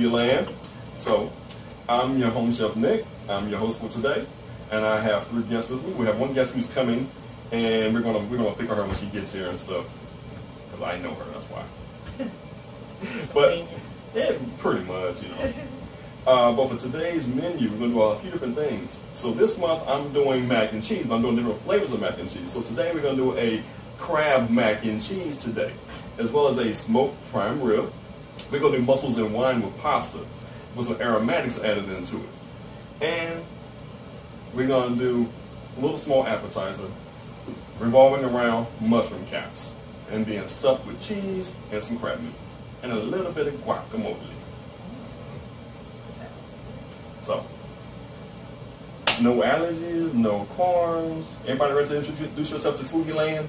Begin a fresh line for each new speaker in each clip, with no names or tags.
foodie land. So I'm your home chef Nick. I'm your host for today, and I have three guests with me. We have one guest who's coming, and we're gonna we're gonna pick on her when she gets here and stuff, because I know her. That's why. but yeah, pretty much, you know. Uh, but for today's menu, we're going to do a few different things. So this month, I'm doing mac and cheese, but I'm doing different flavors of mac and cheese. So today, we're going to do a crab mac and cheese today, as well as a smoked prime rib. We're to do mussels and wine with pasta, with some aromatics added into it. And we're going to do a little small appetizer revolving around mushroom caps and being stuffed with cheese and some crab meat and a little bit of guacamole. So, no allergies, no corns. Everybody ready to introduce yourself to Foodie Land?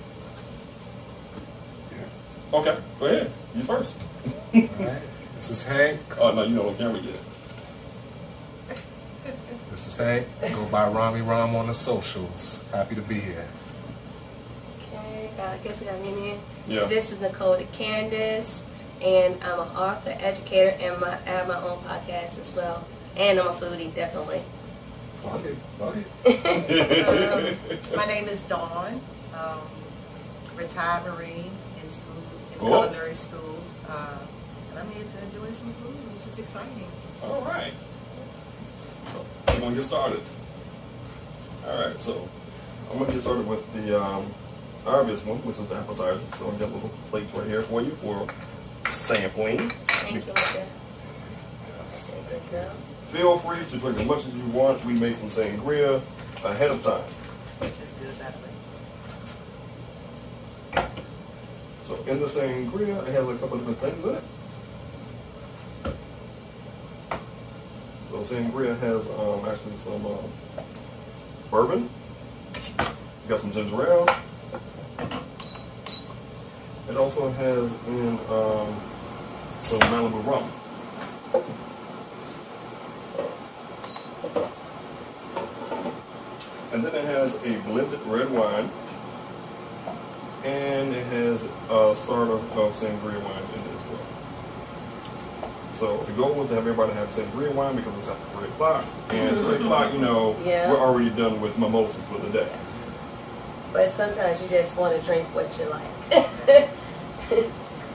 Yeah.
Okay, go ahead. You first.
All right. This is Hank.
Oh, no, you don't on camera yet.
This is Hank. Go by Rami Ram on the socials. Happy to be here.
Okay, I guess I got me in.
Yeah.
This is Nicole to Candace, and I'm an author, educator, and my, I have my own podcast as well. And I'm a foodie, definitely.
Fuck it. Fuck it.
Um, my name is Dawn, um, retired Marine
Cool.
culinary school. Uh, and I'm here to enjoy some food. This is exciting.
All right. So, we're going to get started. All right, so I'm going to get started with the um, obvious one, which is the appetizer. So I've got little plates right here for you for sampling.
Thank you.
Yes.
Feel free to drink as much as you want. We made some sangria ahead of time.
Which is good that way.
So in the sangria, it has a couple different things in it. So sangria has um, actually some um, bourbon. It's got some ginger ale. It also has in um, some Malibu rum. And then it has a blended red wine and it has a starter of sangria wine in it as well. So the goal was to have everybody have sangria wine because it's after three o'clock, and three o'clock, you know,
Yeah.
we're already done with mimosas for the day.
But sometimes you just want to drink what you like.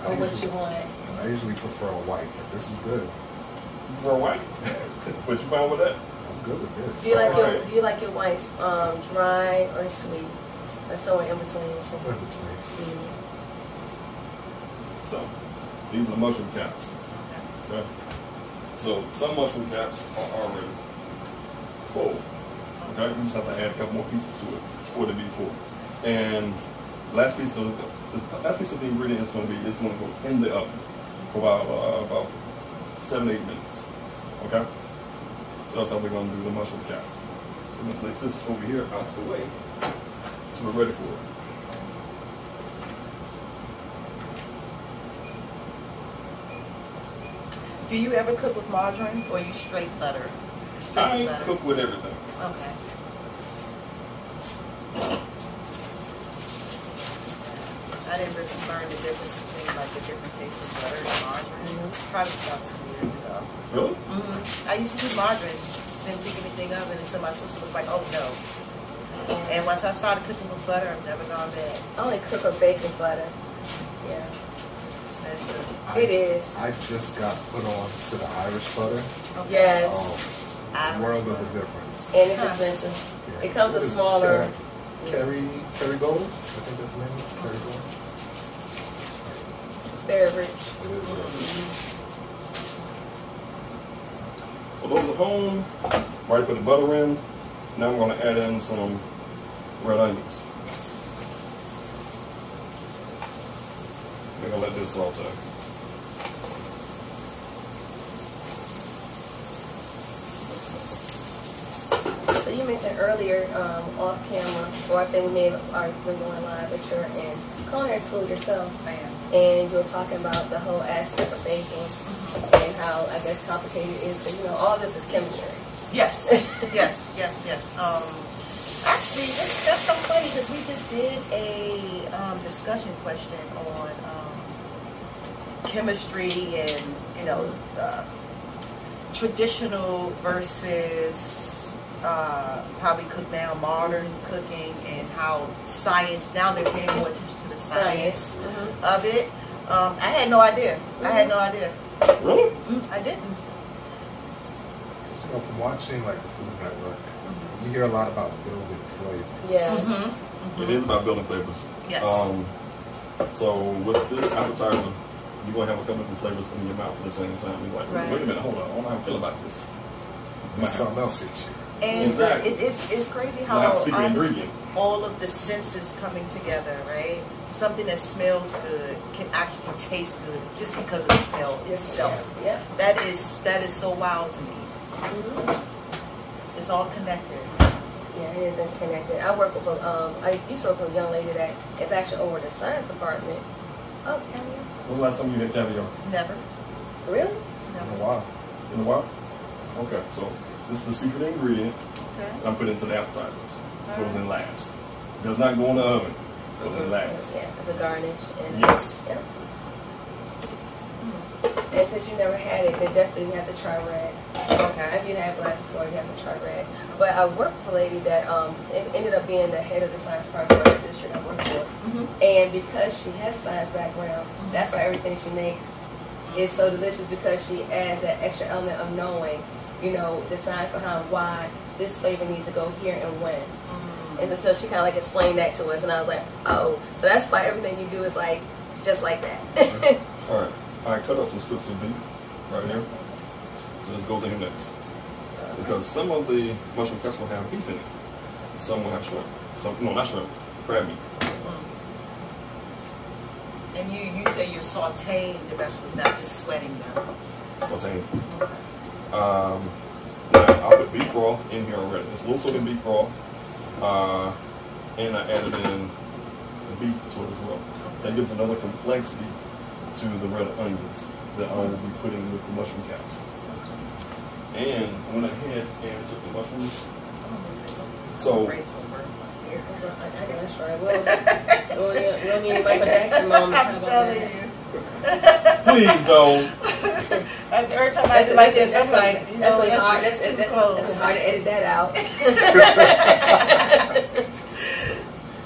or what you want.
And I usually prefer a white, but this is good.
For a white, what you found with that?
I'm good with this.
Do you like your
Alright.
Do you like your whites um, dry or sweet? Or somewhere in between.
Somewhere between.
Mm.
So these are the mushroom caps. Okay. So some mushroom caps are already full. Okay, we just have to add a couple more pieces to it for it to be full. And last piece of the last piece of the ingredient is going to be is going to go in the oven for about uh, about seven eight minutes. Okay, so that's how we're going to do the mushroom caps. So we're going to place this over here out the way, so we're ready for it.
Do you ever cook with margarine or you straight butter? Straight
I
butter.
cook with everything.
Okay. I didn't really learn the difference between like the different tastes of butter and margarine. Probably about two years ago.
Really?
hmm I used to use margarine, didn't think anything of it until my sister was like, "Oh no." And once I started cooking with butter, I've never gone back.
I only cook or bake with butter. Yeah,
It's expensive.
I,
it is.
I just got put on to the Irish butter.
Okay.
Yes,
Oh,
Irish
world of
butter.
a difference.
and it's
Huh.
expensive.
Yeah.
It comes
What
a smaller.
Kerry, Kerry Gold? I think that's the name. Kerry Gold.
It's very rich.
It is rich.
For those at home, I already put the butter in. Now I'm going to add in some red onions. We're going to let this saute.
So you mentioned earlier um, off camera, or I think we may have already been going live, that you're in culinary school yourself.
Man.
and you were talking about the whole aspect of baking and how I guess complicated it is. And, you know, all this is chemistry.
Yes, yes, yes, yes. Um, actually, that's, that's so funny because we just did a um, discussion question on um, chemistry and you know uh, traditional versus uh, how we cook now, modern cooking, and how science now they're paying more attention to the science
Mhm.
of it. Um, I had no idea. I had no idea.
Really?
Mm, I didn't.
You know, from watching like the Food Network, you hear a lot about building flavors.
Yeah.
Mm-hmm.
It is about building flavors.
Yes.
Um, so with this appetizer, you're gonna have a couple different flavors in your mouth at the same time. You're like,
Right.
wait a minute, hold on, I don't know how I feel about this.
And something else hits you.
And
Exactly.
it, it's, it's crazy how
not a secret ingredient.
all of the senses coming together, right? Something that smells good can actually taste good just because of the smell itself.
Yeah.
That is that is so wild to me.
Mhm.
It's all connected.
Yeah, it is interconnected. I work with a, um, I used to work with a young lady that is actually over the science department. Oh, Caviar?
When's the last time you had caviar?
Never.
Really?
In a while.
In a while? Okay, so this is the secret ingredient
Okay.
that I'm putting into the appetizers. Goes in last. Does not go in the oven. Goes in last.
Yeah, as a garnish. And,
Yes.
Yeah. And since you never had it, then definitely you have to try red.
Okay.
If you had black before, you have to try red. But I worked with a lady that um, it ended up being the head of the science department of the district I worked for.
Mhm.
And because she has science background, that's why everything she makes is so delicious because she adds that extra element of knowing, you know, the science behind why this flavor needs to go here and when.
Mm.
And so she kind of like explained that to us, and I was like, oh, so that's why everything you do is like just like that.
All right. I cut up some strips of beef right here. So this goes in here next. Because some of the mushroom cuts will have beef in it. Some will have shrimp. Some no, not shrimp, crab meat.
And you you say you're sautéing the vegetables, not just sweating them.
Sauteing.
Okay.
Um, now I put beef broth in here already. It's low sodium beef broth. Uh, and I added in the beef to it as well. That gives another complexity to the red onions that I will be putting with the mushroom caps. And I went ahead and took the mushrooms. So-
Braids over.
Here, hold on, I, I gotta try. We'll, we'll, we'll need Michael Jackson moments. How
I'm
about
telling you.
Please don't.
Every time I do like
that's,
this,
that's,
I'm like,
like,
you
that's
know, that's,
hard.
just
That's,
too
that's,
close.
that's hard to edit that out.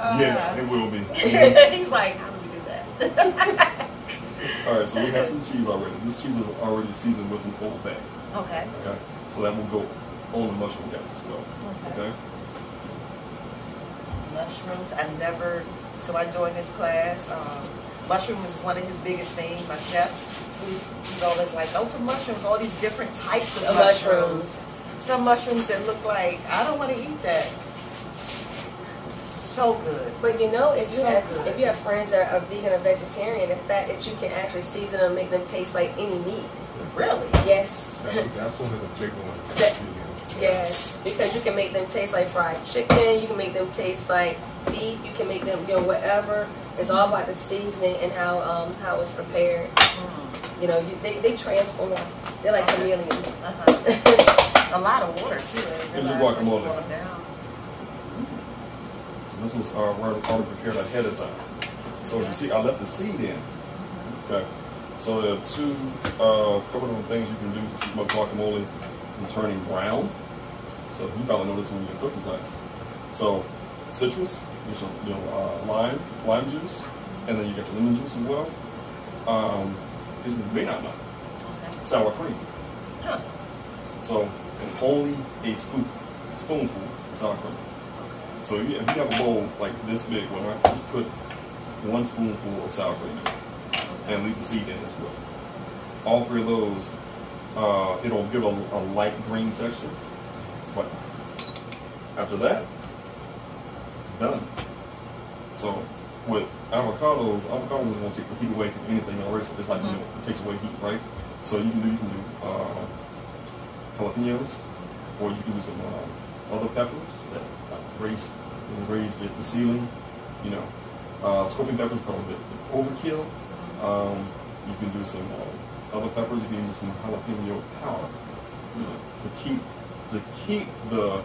Yeah, it will be.
He's like, how do we do that?
All right, so we have some cheese already. This cheese is already seasoned with some old bay.
okay.
Okay, so that will go on the mushroom caps as well.
Okay.
Okay.
Mushrooms. I've never, so I joined this class. Um, mushrooms is one of his biggest things. My chef, he's always like, oh, some mushrooms, all these different types of mushrooms.
mushrooms.
Some mushrooms that look like, I don't want to eat that. So good.
But you know, if you
So
have
good.
if you have friends that are vegan or vegetarian, the fact that you can actually season them, make them taste like any meat.
Really?
Yes.
That's, that's one of the big ones.
That- Yes, because you can make them taste like fried chicken. You can make them taste like beef. You can make them, you know, whatever. It's all about the seasoning and how um, how it's prepared.
Mm.
You know, you, they they transform. They're like chameleons.
Uh-huh. A lot of water too. I didn't
Here's your
realize once you
guacamole.
boil them down.
So this was uh, already already prepared ahead of time. So you see, I left the seed in. Okay. So there are two, uh, couple of things you can do to keep my guacamole from turning brown. So you probably know this when you're cooking classes. So citrus, you know, uh, lime, lime juice, and then you get your lemon juice as well. Um, you may not know,
Okay.
sour cream.
Huh.
So, and only a scoop, spoonful of sour cream. So if you, have a bowl like this big one, right, just put one spoonful of sour cream in it and leave the seed in as well. All three of those, uh, it'll give a, a light green texture. But after that, it's done. So with avocados, avocados is going to take the heat away from anything already. It's like, you know, it takes away heat, right? So you can do, you can do uh, jalapenos, or you can do some uh, other peppers that like, raise raise the, ceiling. You know, uh, scorpion peppers probably the, the overkill, Um, you can do some uh, other peppers. You can do some jalapeno powder you know, to keep to keep the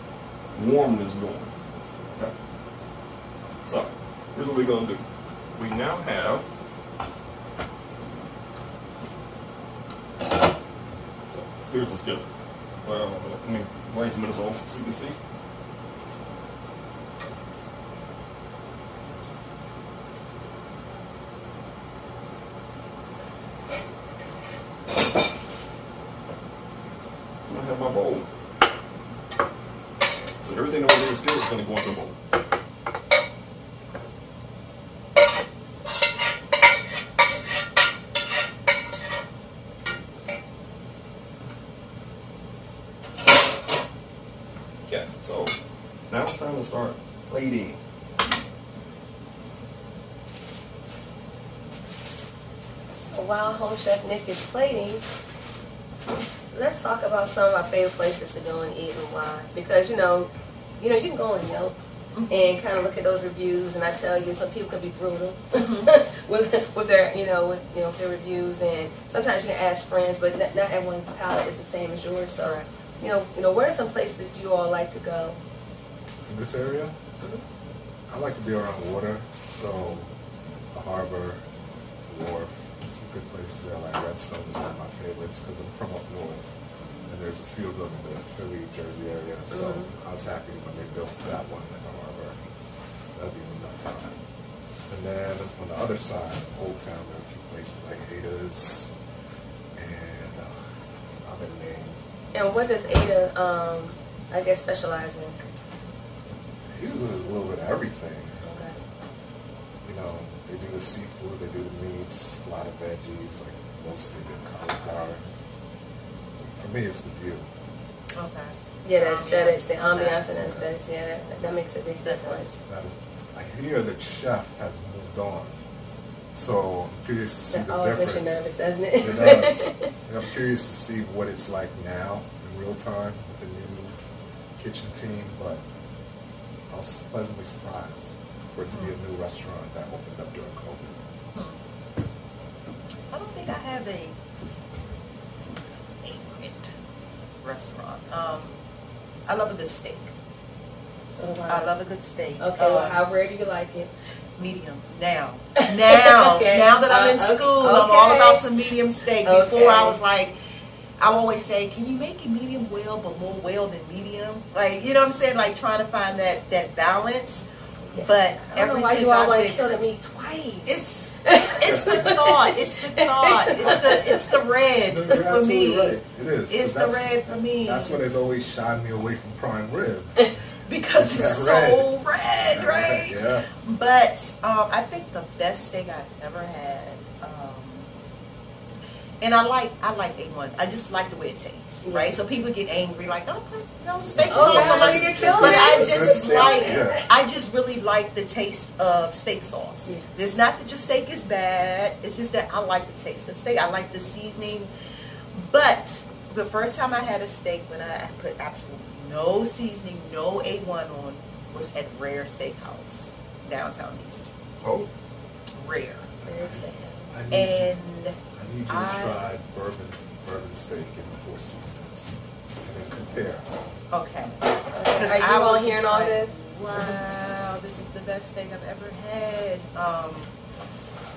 warmness going. Okay. So here's what we're gonna do. We now have. So here's the skillet. Well, let me of this off so you can see. My bowl. So everything over there skillet is going to go into a bowl. Okay, so now it's time to start plating.
So while Home Chef Nick is plating, let's talk about some of our favorite places to go and eat and why. Because you know, you know, you can go on Yelp mm-hmm. and kind of look at those reviews, and I tell you, some people can be brutal mm-hmm. with with their you know with you know their reviews, and sometimes you can ask friends, but not, not everyone's palate is the same as yours. So, you know, you know, where are some places that you all like to go?
In this area, mm-hmm. I like to be around water, so the harbor, wharf, some good places there. Like Redstone is one of my favorites because I'm from up north, and there's a few of them in the Philly, Jersey area. So
Mhm.
I was happy when they built that one in the harbor. That'd be of time. And then on the other side, Old Town, there are a few places like Ada's and uh, other name.
And what does Ada, um, I guess, specialize in?
Ada's is a little bit of everything.
Okay.
you know, they do the seafood, they do the meats, a lot of veggies, like mostly the cauliflower. For me, it's the view.
Okay.
Yeah, the
Ambiance.
aesthetics, the
Okay.
ambiance and aesthetics, yeah, that, that makes a big difference.
That is, I hear that chef has moved on, so I'm curious to see
That
the
always makes
difference.
you nervous, doesn't it?
It does. And I'm curious to see what it's like now in real time with the new kitchen team, but I was pleasantly surprised for it to be a new restaurant that opened up during COVID.
I don't think I have a favorite restaurant. Um, I love a good steak.
So do
I love a good steak.
Okay, well, how rare do you like it?
medium now. Now,
Okay.
now that I'm in
Uh, okay.
school, I'm all about some medium steak.
Okay.
Before I was like, I always say, can you make it medium well, but more well than medium? Like, you know what I'm saying? Like trying to find that that balance. But
I don't
ever
know why
since
you
I've
want to
been,
kill the meat twice.
it's it's the thought. It's the thought. It's the it's the red
you're
for me.
right. It is. 'cause
It's the red for me.
That's what has always shied me away from prime rib.
because
That
it's so red, right?
Yeah.
But um, I think the best steak I've ever had, um, and I like I like A1. I just like the way it tastes, right? So people get angry, like, don't put no steak
Oh,
sauce
yeah,
on my
you get killed
But I just like
yeah.
I just really like the taste of steak sauce.
Yeah.
It's not that your steak is bad. It's just that I like the taste of steak. I like the seasoning. But the first time I had a steak when I put absolutely no seasoning, no A1 on, was at Rare Steakhouse, downtown East.
Oh,
Rare.
Rare sad.
I need,
And
you, I need you to
I-
try bourbon bourbon steak in the Four Seasons and then compare.
okay.
Are you
I
all
was
hearing
just
all this?
Wow, this is the best thing I've ever had. Um,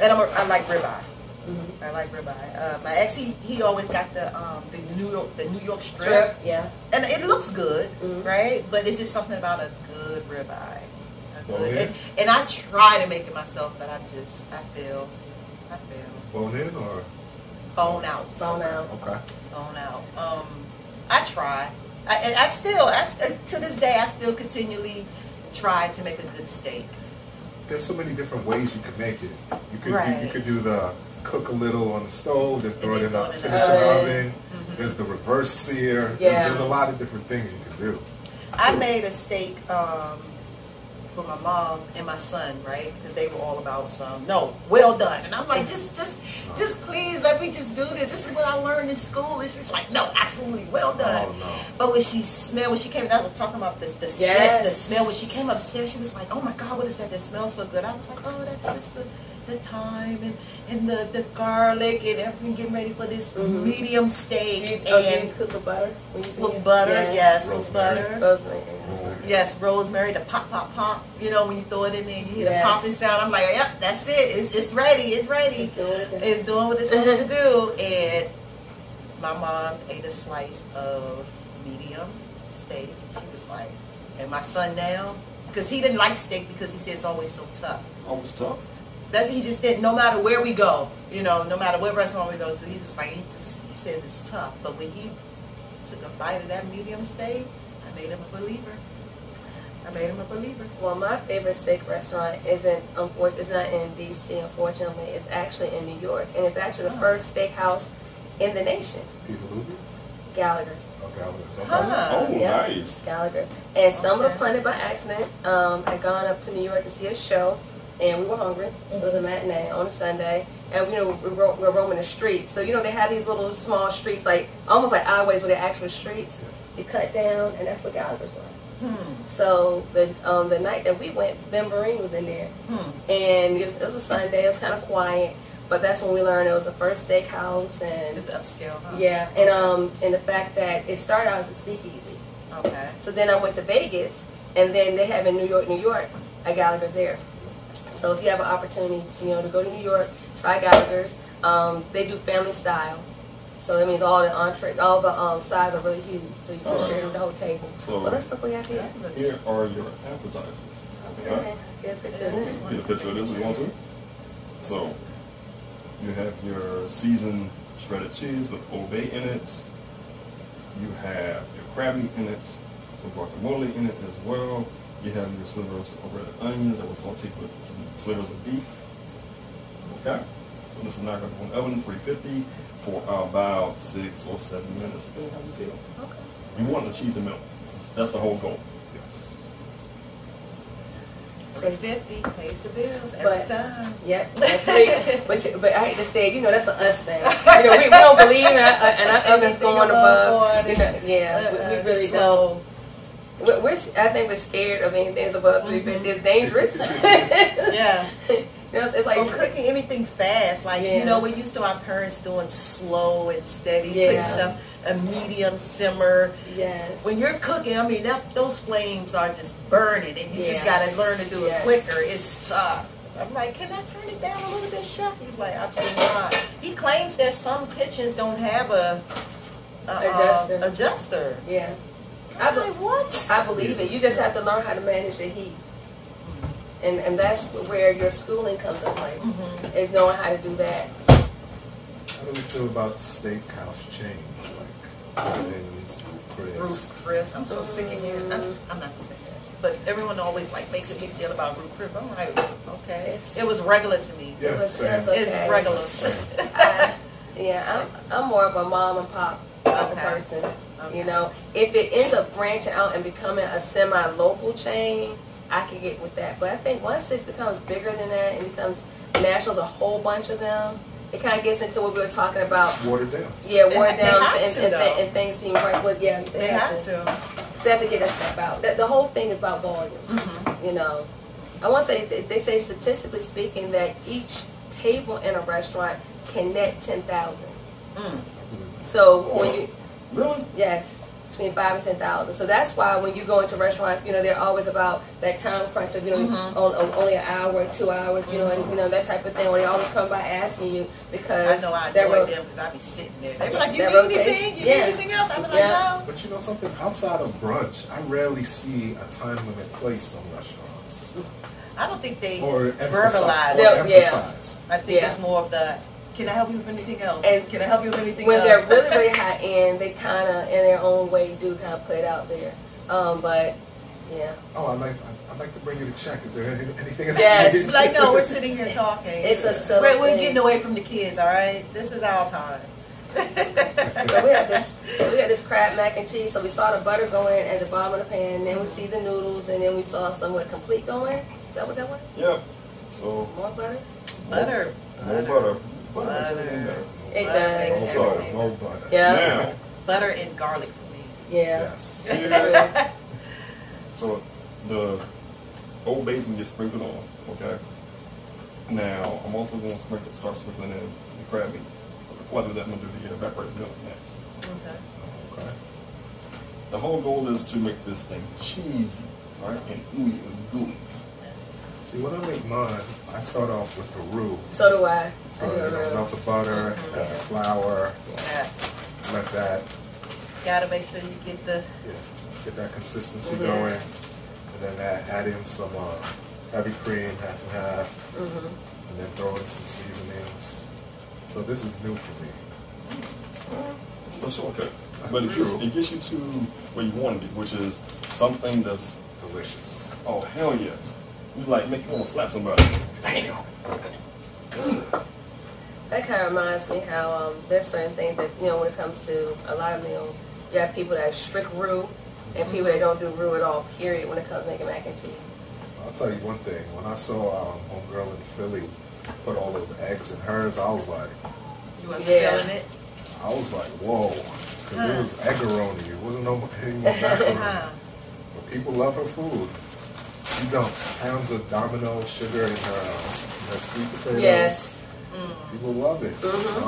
and I'm a, I like ribeye.
Mhm.
I like ribeye. Uh, my ex, he, he always got the um, the New York the New York strip,
Strip, yeah.
and it looks good,
Mhm.
right? But it's just something about a good ribeye. A
Bone
good,
in?
and, and I try to make it myself, but I just I feel I feel
Bone in or
bone out,
Bone out.
okay?
bone out. Um, I try, I, and I still I, to this day I still continually try to make a good steak.
There's so many different ways you could make it. You could you,
Right.
you could do the cook a little on the stove, then throw it in
then
a
throw it in
finish
the
in
oven.
oven.
Mhm.
There's the reverse sear. There's,
Yeah.
there's a lot of different things you can do.
I made a steak um, for my mom and my son, right? Because they were all about some no, well done, and I'm like, just, just, just please let me just do this. This is what I learned in school. It's just like, no, absolutely well oh, done.
Oh no.
But when she smelled, when she came, I was talking about this, the
Yes.
scent, the smell. When she came upstairs, she was like, "Oh my God, what is that? That smells so good." I was like, "Oh, that's just the the thyme and, and the, the garlic and everything, getting ready for this
Mhm.
medium
Do
steak
you, oh, do you
and
cook the butter? when you do
with butter,
Yes.
yes, with
Rosemary.
butter.
Rosemary.
Yes, rosemary, the pop, pop, pop. You know, when you throw it in there, you hear
Yes.
the popping sound. I'm like, yep, that's it. It's, it's ready. It's ready.
It's doing it.
It's doing what it's supposed to do. And my mom ate a slice of medium steak. She was like, and my son now, because he didn't like steak because he said it's always so tough.
It's always tough.
That's he just didn't. No matter where we go, you know, no matter what restaurant we go to, he's just like he just he says it's tough. But when he took a bite of that medium steak, I made him a believer. I made him a believer.
Well, my favorite steak restaurant isn't, unfortunately it's not in D.C. Unfortunately, it's actually in New York, and it's actually the
Oh.
first steakhouse in the nation,
Peter Luger?
Gallagher's.
Oh, Gallagher's. Okay.
Huh.
Oh,
Yeah.
nice.
Gallagher's, and stumbled
Okay.
upon it by accident. Um, I'd gone up to New York to see a show, and we were hungry. It was a matinee on a Sunday, and you know we were, we were roaming the streets. So you know they had these little small streets, like almost like highways, but they're actual streets. You cut down, and that's what Gallagher's was.
Hmm.
So the um, the night that we went, Ben Vereen was in there,
Hmm.
and it was, it was a Sunday. It was kind of quiet, but that's when we learned it was the first steakhouse, and
It's upscale, huh?
yeah, and um, and the fact that it started out as a speakeasy.
Okay.
So then I went to Vegas, and then they have in New York, New York, a Gallagher's there. So if you have an opportunity, to, you know, to go to New York, try Gallagher's. Um, they do family style, so that means all the entree, all the um, sides are really huge, so you can
Alright.
share the whole table.
So-
well, let's look what we have here.
Here are your appetizers.
Okay, let's get a picture of.
Get a picture of this if you want to. So, you have your seasoned shredded cheese with Old Bay in it. You have your crab meat in it, some guacamole in it as well. You have your slivers of red onions that were sauteed with some slivers of beef. Okay? So this is now going to go in the oven, 350 for about six or seven minutes, depending how you feel.
Okay.
You want the cheese to melt. That's the whole goal.
Yes.
Three fifty pays the bills every
But-
time.
Yep, that's great. but but I hate to say, it, you know, that's an us thing. You know, we, we don't believe in our, uh, and our ovens
Anything
going
above
above. You know, yeah, we, we
Uh,
really don't.
So,
We're, we're, I think we're scared of anything that's above 350. It's dangerous.
Yeah.
You know, it's like
Or cooking anything fast, like
Yeah.
you know, we're used to our parents doing slow and steady,
Yeah.
putting stuff a medium simmer.
yes.
When you're cooking, I mean, that, those flames are just burning, and you just got to learn to do it quicker. It's tough. I'm like, can I turn it down a little bit, chef? He's like, absolutely not. He claims that some kitchens don't have a, a uh,
Adjuster.
adjuster.
Yeah. I, be-
like, what?
I believe it. You just have to learn how to manage the heat. And, and that's where your schooling comes into play,
Mhm.
is knowing how to do that.
How do we feel about steakhouse chains like Gordon's, Chris?
Ruth Chris. I'm so sick of hearing. I'm, I'm not gonna say that, but everyone always like makes a big deal about Ruth Chris. I'm like, okay, it was regular to me.
Yeah,
It was-
same.
it's okay.
It's regular.
I, yeah, I'm, I'm more of a mom and pop type of
Okay.
person.
Okay.
You know, if it ends up branching out and becoming a semi-local chain, I can get with that. But I think once it becomes bigger than that and becomes national, a whole bunch of them, it kind of gets into what we were talking about.
Watered down.
Yeah,
They
watered
they
down
have
and,
to,
and,
though.
and things seem right. But yeah,
They have to.
So they have to get that stuff out. The, the whole thing is about volume.
Mhm.
You know, I want to say they- they say statistically speaking that each table in a restaurant can net ten thousand.
Mm.
So when you
Really?
yes, between five and ten thousand. So that's why when you go into restaurants, you know they're always about that time crunch of you know
Mhm.
on, on only an hour, two hours, you know, and you know that type of thing. Where they always come by asking you because
I know I
that
avoid
ro-
them because I be sitting there. They be like, you
That
need
rotation,
anything? You
yeah.
need anything else? I be like,
Yeah.
no.
But you know something? Outside of brunch, I rarely see a time limit placed on restaurants.
I don't think they
Or
verbalize
emphasized.
it.
Or
Yeah.
I think
Yeah.
it's more of the, can I help you with anything else?
And
can I help you with anything else?
when
else?
they're really really high end, they kind of in their own way do kind of put it out there. Um, but yeah,
Oh, I'd like, I'd- I'd like to bring you to check. Is there any- anything else?
Yes.
you
Be
need?
like, no, we're sitting here talking.
It's a subtle
We're, we're getting away from the kids, all right? This is our time.
so we had this we had this crab mac and cheese. So we saw the butter going at the bottom of the pan, and then we see the noodles, and then we saw somewhat complete going. Is that what that was?
Yep. So,
More butter.
Butter.
more butter. Butter makes everything
Butter.
better.
It does.
makes
Also,
everything
No butter.
Yeah.
Butter and garlic for me.
Yeah.
Yes.
That's
so the old base we just sprinkled on, okay? Now, I'm also going to sprinkle, start sprinkling in the crab meat. But before I do that, I'm going to do the evaporated milk next.
Okay.
Okay.
The whole goal is to make this thing cheesy, right, and ooey and gooey.
Yes.
See, when I make mine, I start off with the roux.
So do I.
So
I do
you know,
really.
melt the butter, add the flour,
Yes.
let that
Gotta make sure you get the.
yeah, get that consistency
Yes.
going, and then add, add in some uh, heavy cream, half and half,
Mhm.
and then throw in some seasonings. So this is new for me.
It's a shortcut. But it gets, it gets you to where you want to be, which is something that's,
Delicious.
oh, hell yes. You like, make you want to slap somebody. Damn. Good.
That kind of reminds me how um, there's certain things that, you know, when it comes to a lot of meals, you have people that strict roux and people that don't do roux at all, period, when it comes to making mac and cheese.
I'll tell you one thing. When I saw um, homegirl in Philly put all those eggs in hers, I was like,
You wasn't
Yeah.
feeling it.
I was like, whoa, because it was eggaroni. It wasn't no any more macaroni.
Huh.
But people love her food. She dumps pounds of domino sugar in her, uh, her sweet potatoes.
Yes.
Mm.
People love it.
Mhm.
So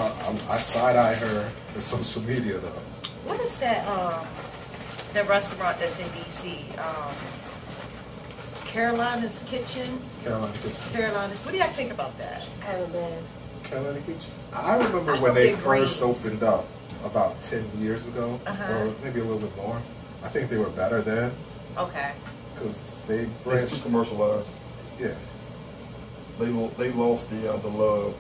I, I, I side eye her for social media though.
What is that? Um, the restaurant that's in DC. Um, Carolina's Kitchen.
Carolina Kitchen.
Carolina's. What do y'all think about that?
I haven't been.
Carolina Kitchen. I remember
I
when they first
rains.
opened up about 10 years ago,
Uh-huh.
or maybe a little bit more. I think they were better then
Okay.
because they
It's too commercialized.
Yeah.
They lo- they lost the uh, the love.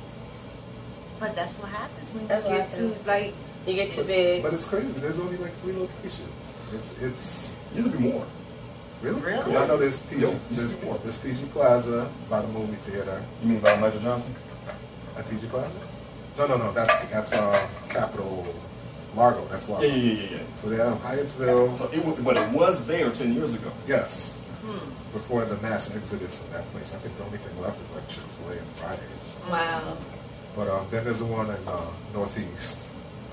But that's what happens when
That's
you
what
get too
happens.
like.
You get too big.
But it's crazy. There's only like three locations. It's it's
Used to be more.
really
Really?
'Cause I know there's PG.
Yo,
there's,
more.
there's PG Plaza by the movie theater.
You mean about Nigel Johnson?
At PG Plaza? No, no, no. That's that's uh Capital Largo. That's Largo.
Yeah, yeah, yeah, yeah.
So they have Hyattsville.
So it, but it was there ten years ago.
Yes.
Hmm.
Before the mass exodus of that place, I think the only thing left is like Chick Fil A and Fridays.
Wow.
But um, then there's the one in uh, Northeast,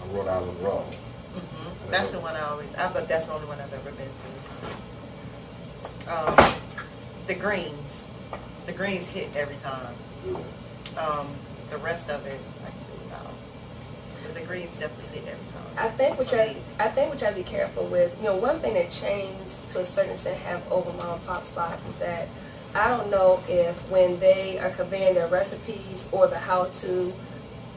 on Rhode Island Road.
hmm That's the one I always. I but that's the only one I've ever been to. Um, the greens. The greens hit every time. Um, the rest of it, I can do without. But the greens definitely every time.
I think what
me.
I think what you have to be careful with, you know, one thing that chains to a certain extent have over mom pop spots is that I don't know if when they are conveying their recipes or the how to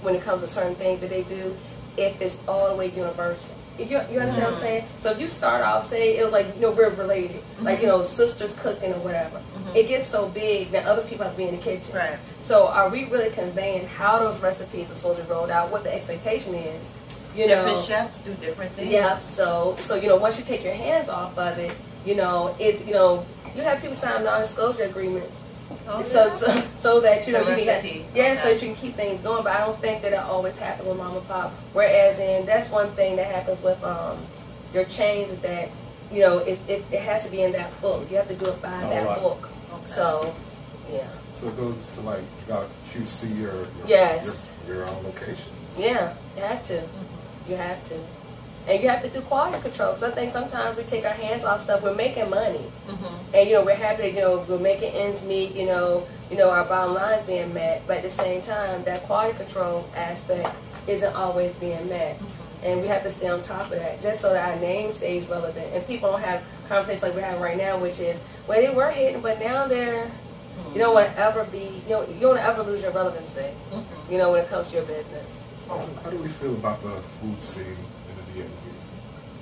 when it comes to certain things that they do, if it's all the way universal. You, you understand what I'm saying? So if you start off, say it was like, you know, we're related, like, you know, sisters cooking or whatever.
Mhm.
It gets so big that other people have to be in the kitchen.
Right.
So are we really conveying how those recipes are supposed to be rolled out, what the expectation is? You
different
know,
chefs do different things.
yeah. So so you know, once you take your hands off of it, you know, it's you know, you have people sign non-disclosure agreements,
Oh,
so,
yeah.
so so that you know
The
you can
recipe.
yeah, so that you can keep things going. But I don't think that it always happens with mom and pop. Whereas in that's one thing that happens with um your chains is that you know it's, it it has to be in that book. You have to do it by
Oh,
that
right.
book.
Okay.
So yeah.
So it goes to like you got QC your your,
Yes.
your, your own locations.
Yeah, you have to. You have to. And you have to do quality control. Because I think sometimes we take our hands off stuff. We're making money.
Mhm.
And, you know, we're happy that, you know, we're making ends meet, you know, you know, our bottom line's being met. But at the same time, that quality control aspect isn't always being met. And we have to stay on top of that just so that our name stays relevant. And people don't have conversations like we're having right now, which is, well, they were hitting, but now they're, you don't want to ever be, you know, you don't want to ever lose your relevancy,
Mhm.
you know, when it comes to your business.
So how do we feel about the food scene in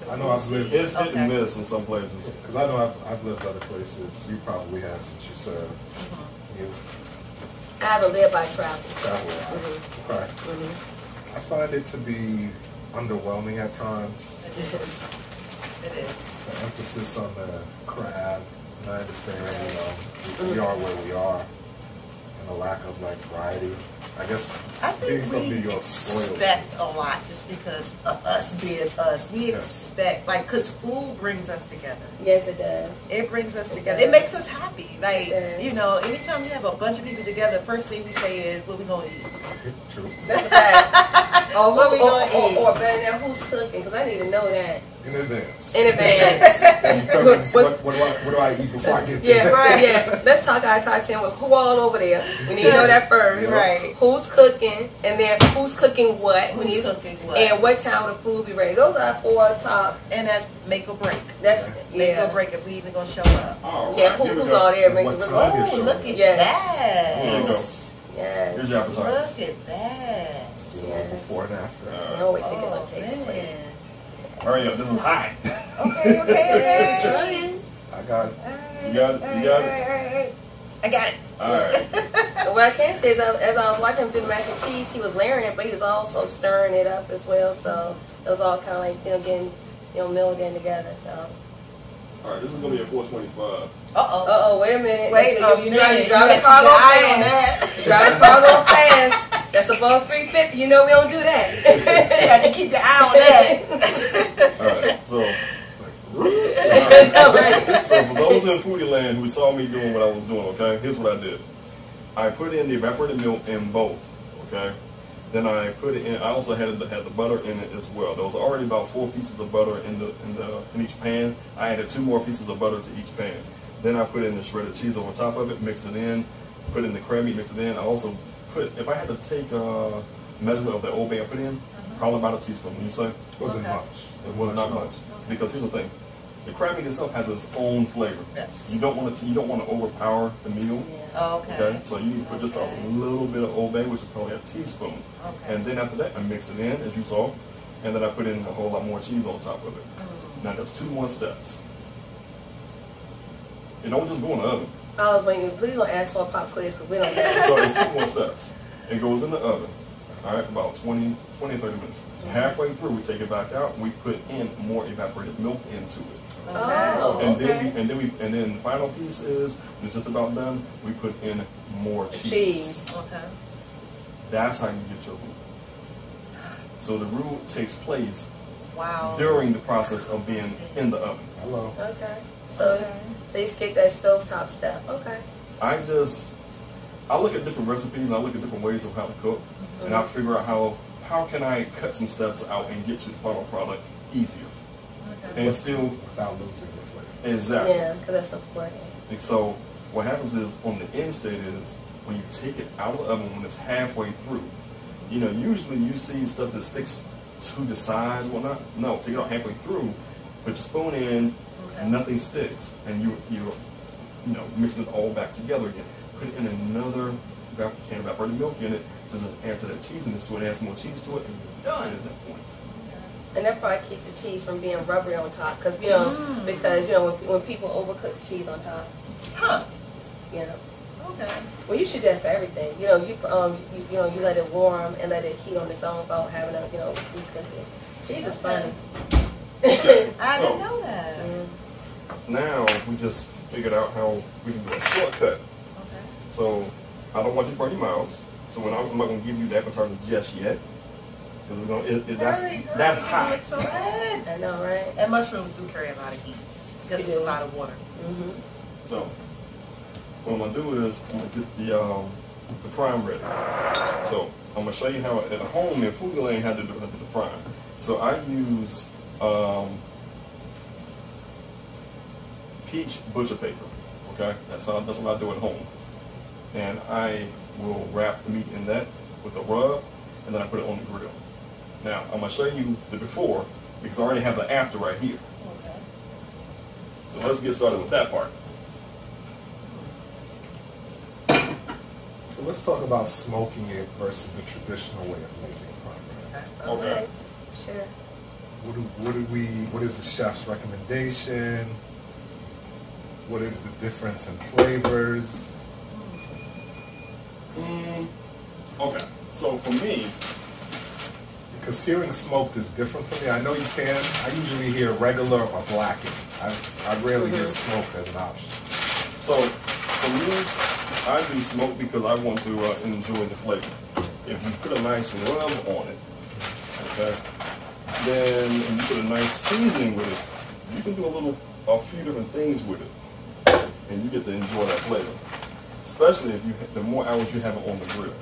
the I know I've lived
It's hit and miss in some places.
because I know I've, I've lived other places. You probably have since you served.
Mhm.
You
I haven't lived by travel.
travel. a lot.
Mhm.
Okay.
Mhm.
I find it to be underwhelming at times.
It is. It is.
The emphasis on the crab. And I understand, you know, we, we are where we are, and the lack of like variety. I guess
I
being
think
from
we
New York spoils
expect a lot just because of us being us. We
Yeah.
expect, like, because food brings us together.
Yes, it does.
It brings us
It
together.
does.
It makes us happy. Like,
It does.
you know, anytime you have a bunch of people together, first thing we say is, what we going to eat?
True.
That's a fact. Or,
What we
or,
gonna
or,
eat?
or better than who's cooking? Because I need to know that
In advance.
in advance. What-
what, what, do I, what do I eat before I get there?
Yeah, right. Yeah, let's talk our top ten with who all over there. We need to know that first.
Right.
Who's cooking, and then who's cooking what? we
Who's
need,
cooking what?
And what time will the food be ready? Those are four top.
And that's make or break.
That's
Make
yeah.
or break if we even gonna show up.
Oh, all right,
Yeah, who, who's
go.
all there?
And
Make
what
the
time?
really-
Obvious
Oh, look at
Yes.
that.
There you go.
Yes.
Here's your appetizer.
Look at that.
Let's do a little before and after.
No, wait till it
Oh,
gets on taste plate.
man.
Hurry up, this is hot.
Okay, okay, okay.
I got it.
You got it? You got it?
it.
I got it.
All right.
What I can say is, as I was watching him do the mac and cheese, he was layering it, but he was also stirring it up as well. So it was all kind of like you know getting you know milled in together. So
All right, this is gonna be a 425.
Uh oh.
uh oh, wait a minute.
Wait
Listen,
a
you,
minute.
drive, you
You
drive
have
the
to
car go
an eye on
fast.
that.
You drive the car go fast. That's above 350. You know we don't do that.
You have to keep your eye on that.
All right, so.
All right.
So for those in Foodie Land who saw me doing what I was doing, okay, here's what I did. I put in the evaporated milk in both, okay. Then I put it in. I also had the, had the butter in it as well. There was already about four pieces of butter in the in the in each pan. I added two more pieces of butter to each pan. Then I put in the shredded cheese over top of it, mixed it in, put in the crab meat, mixed it in. I also put if I had to take a measurement of the old bay I put in, probably about a teaspoon. When you say
It wasn't
Okay.
much.
it was not much because here's the thing: the crab meat itself has its own flavor.
Yes.
You don't want to you don't want to overpower the meal.
Oh, okay.
Okay, so you need to put just a little bit of Old Bay, which is probably a teaspoon.
Okay.
And then after that, I mix it in, as you saw, and then I put in a whole lot more cheese on top of it.
Mm.
Now that's two more steps. It don't just go in the oven.
I was waiting. Please don't ask for a pop quiz because we don't do that.
So it's two more steps. It goes in the oven, all right, for about 20, 20, 30 minutes. Halfway through, we take it back out. We put in more evaporated milk into it.
Oh,
And then,
okay.
we, and then we, and then the final piece is, when it's just about done, we put in more cheese.
Cheese.
Okay.
That's how you get your roux. So the roux takes place
Wow.
during the process of being in the oven.
Hello.
Okay. So,
Okay.
So you skip that stovetop step. Okay.
I just, I look at different recipes and I look at different ways of how to cook, and I mm-hmm. figure out how how can I cut some steps out and get to the final product easier,
Okay.
and still
Without losing the flavor.
exactly.
Yeah, because that's important.
And so what happens is on the end state is when you take it out of the oven when it's halfway through, you know, usually you see stuff that sticks to the sides, whatnot. No, take it out halfway through, put your spoon in,
Okay.
nothing sticks, and you you you know mixing it all back together again. Put in another evap- can of evaporated milk in it, just add to that cheesiness to it, add some more cheese to it, and you're done at that point.
And that probably keeps the cheese from being rubbery on top, because you know,
Mm.
because you know when, when people overcook the cheese on top,
Huh.
you know.
Okay.
Well, you should do that for everything. You know, you um, you, you know, you let it warm and let it heat on its own without having to, you know, recook it. Cheese is funny.
Okay,
I
so
didn't know that.
Mm.
now we just figured out how we can do a shortcut.
Okay.
So I don't want you to burn your mouths. So when I'm, I'm not going to give you the appetizer just yet, because it's gonna, it, it, that's
Very good.
that's hot.
look so good.
I know, right?
And mushrooms do carry a lot of heat because
They
it's a lot of water.
Mm-hmm.
So what I'm gonna do is I'm gonna get the um, the prime ready. So I'm gonna show you how at home in Foodie Land how to do, how to do the prime. So I use um, peach butcher paper. Okay, that's how, that's what I do at home. And I will wrap the meat in that with a rub, and then I put it on the grill. Now I'm gonna show you the before because I already have the after right here.
Okay.
So let's get started with that part.
So let's talk about smoking it versus the traditional way of making prime rib.
Okay.
Okay.
Sure.
What do, what do we? What is the chef's recommendation? What is the difference in flavors?
Mm, okay. So for me,
Because hearing smoked is different for me. I know you can. I usually hear regular or blackened. I, I rarely hear
Mhm.
smoked as an option.
so for me, I do smoke because I want to uh, enjoy the flavor. If you put a nice rub on it, okay, then and you put a nice seasoning with it, you can do a little, a few different things with it, and you get to enjoy that flavor. Especially if you, the more hours you have it on the grill.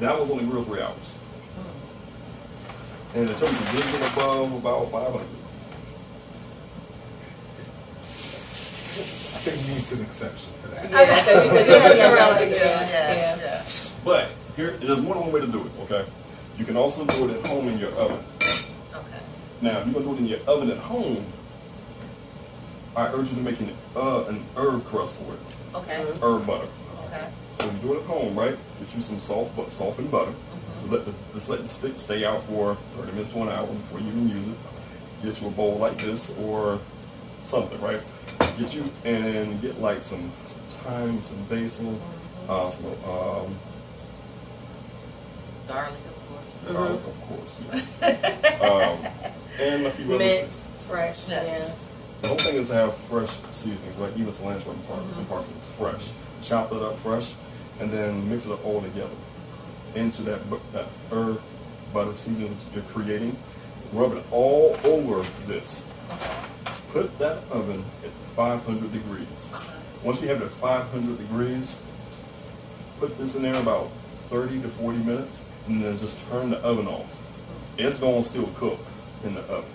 That was on the grill three hours. And the temperature did get above about 500.
I think he needs an exception for that.
Yeah, because you- because you're looking around like
yeah, yeah, yeah.
But here, there's more than one way to do it, okay? You can also do it at home in your oven.
Okay.
Now, if you're gonna do it in your oven at home, I urge you to make an, uh, an herb crust for it,
Okay.
herb butter.
Okay.
So you do it at home, right? Get you some soft, but softened butter. Just let the just let the stick stay out for 30 minutes to an hour before you even use it. Get you a bowl like this or something, right? Get you and get like some some thyme, some basil, uh, some um,
Garlic, of course.
Garlic, of course, yes, um, and a few other.
Mints, fresh.
Yes.
The whole thing is to have fresh seasonings, right? Even cilantro and par- mm-hmm. and parsley is fresh. Chop it up fresh, and then mix it up all together into that bu- that herb butter seasoning that you're creating. Rub it all over this. Put that oven at 500 degrees. Once you have it at 500 degrees, put this in there about 30 to 40 minutes, and then just turn the oven off. It's gonna still cook in the oven,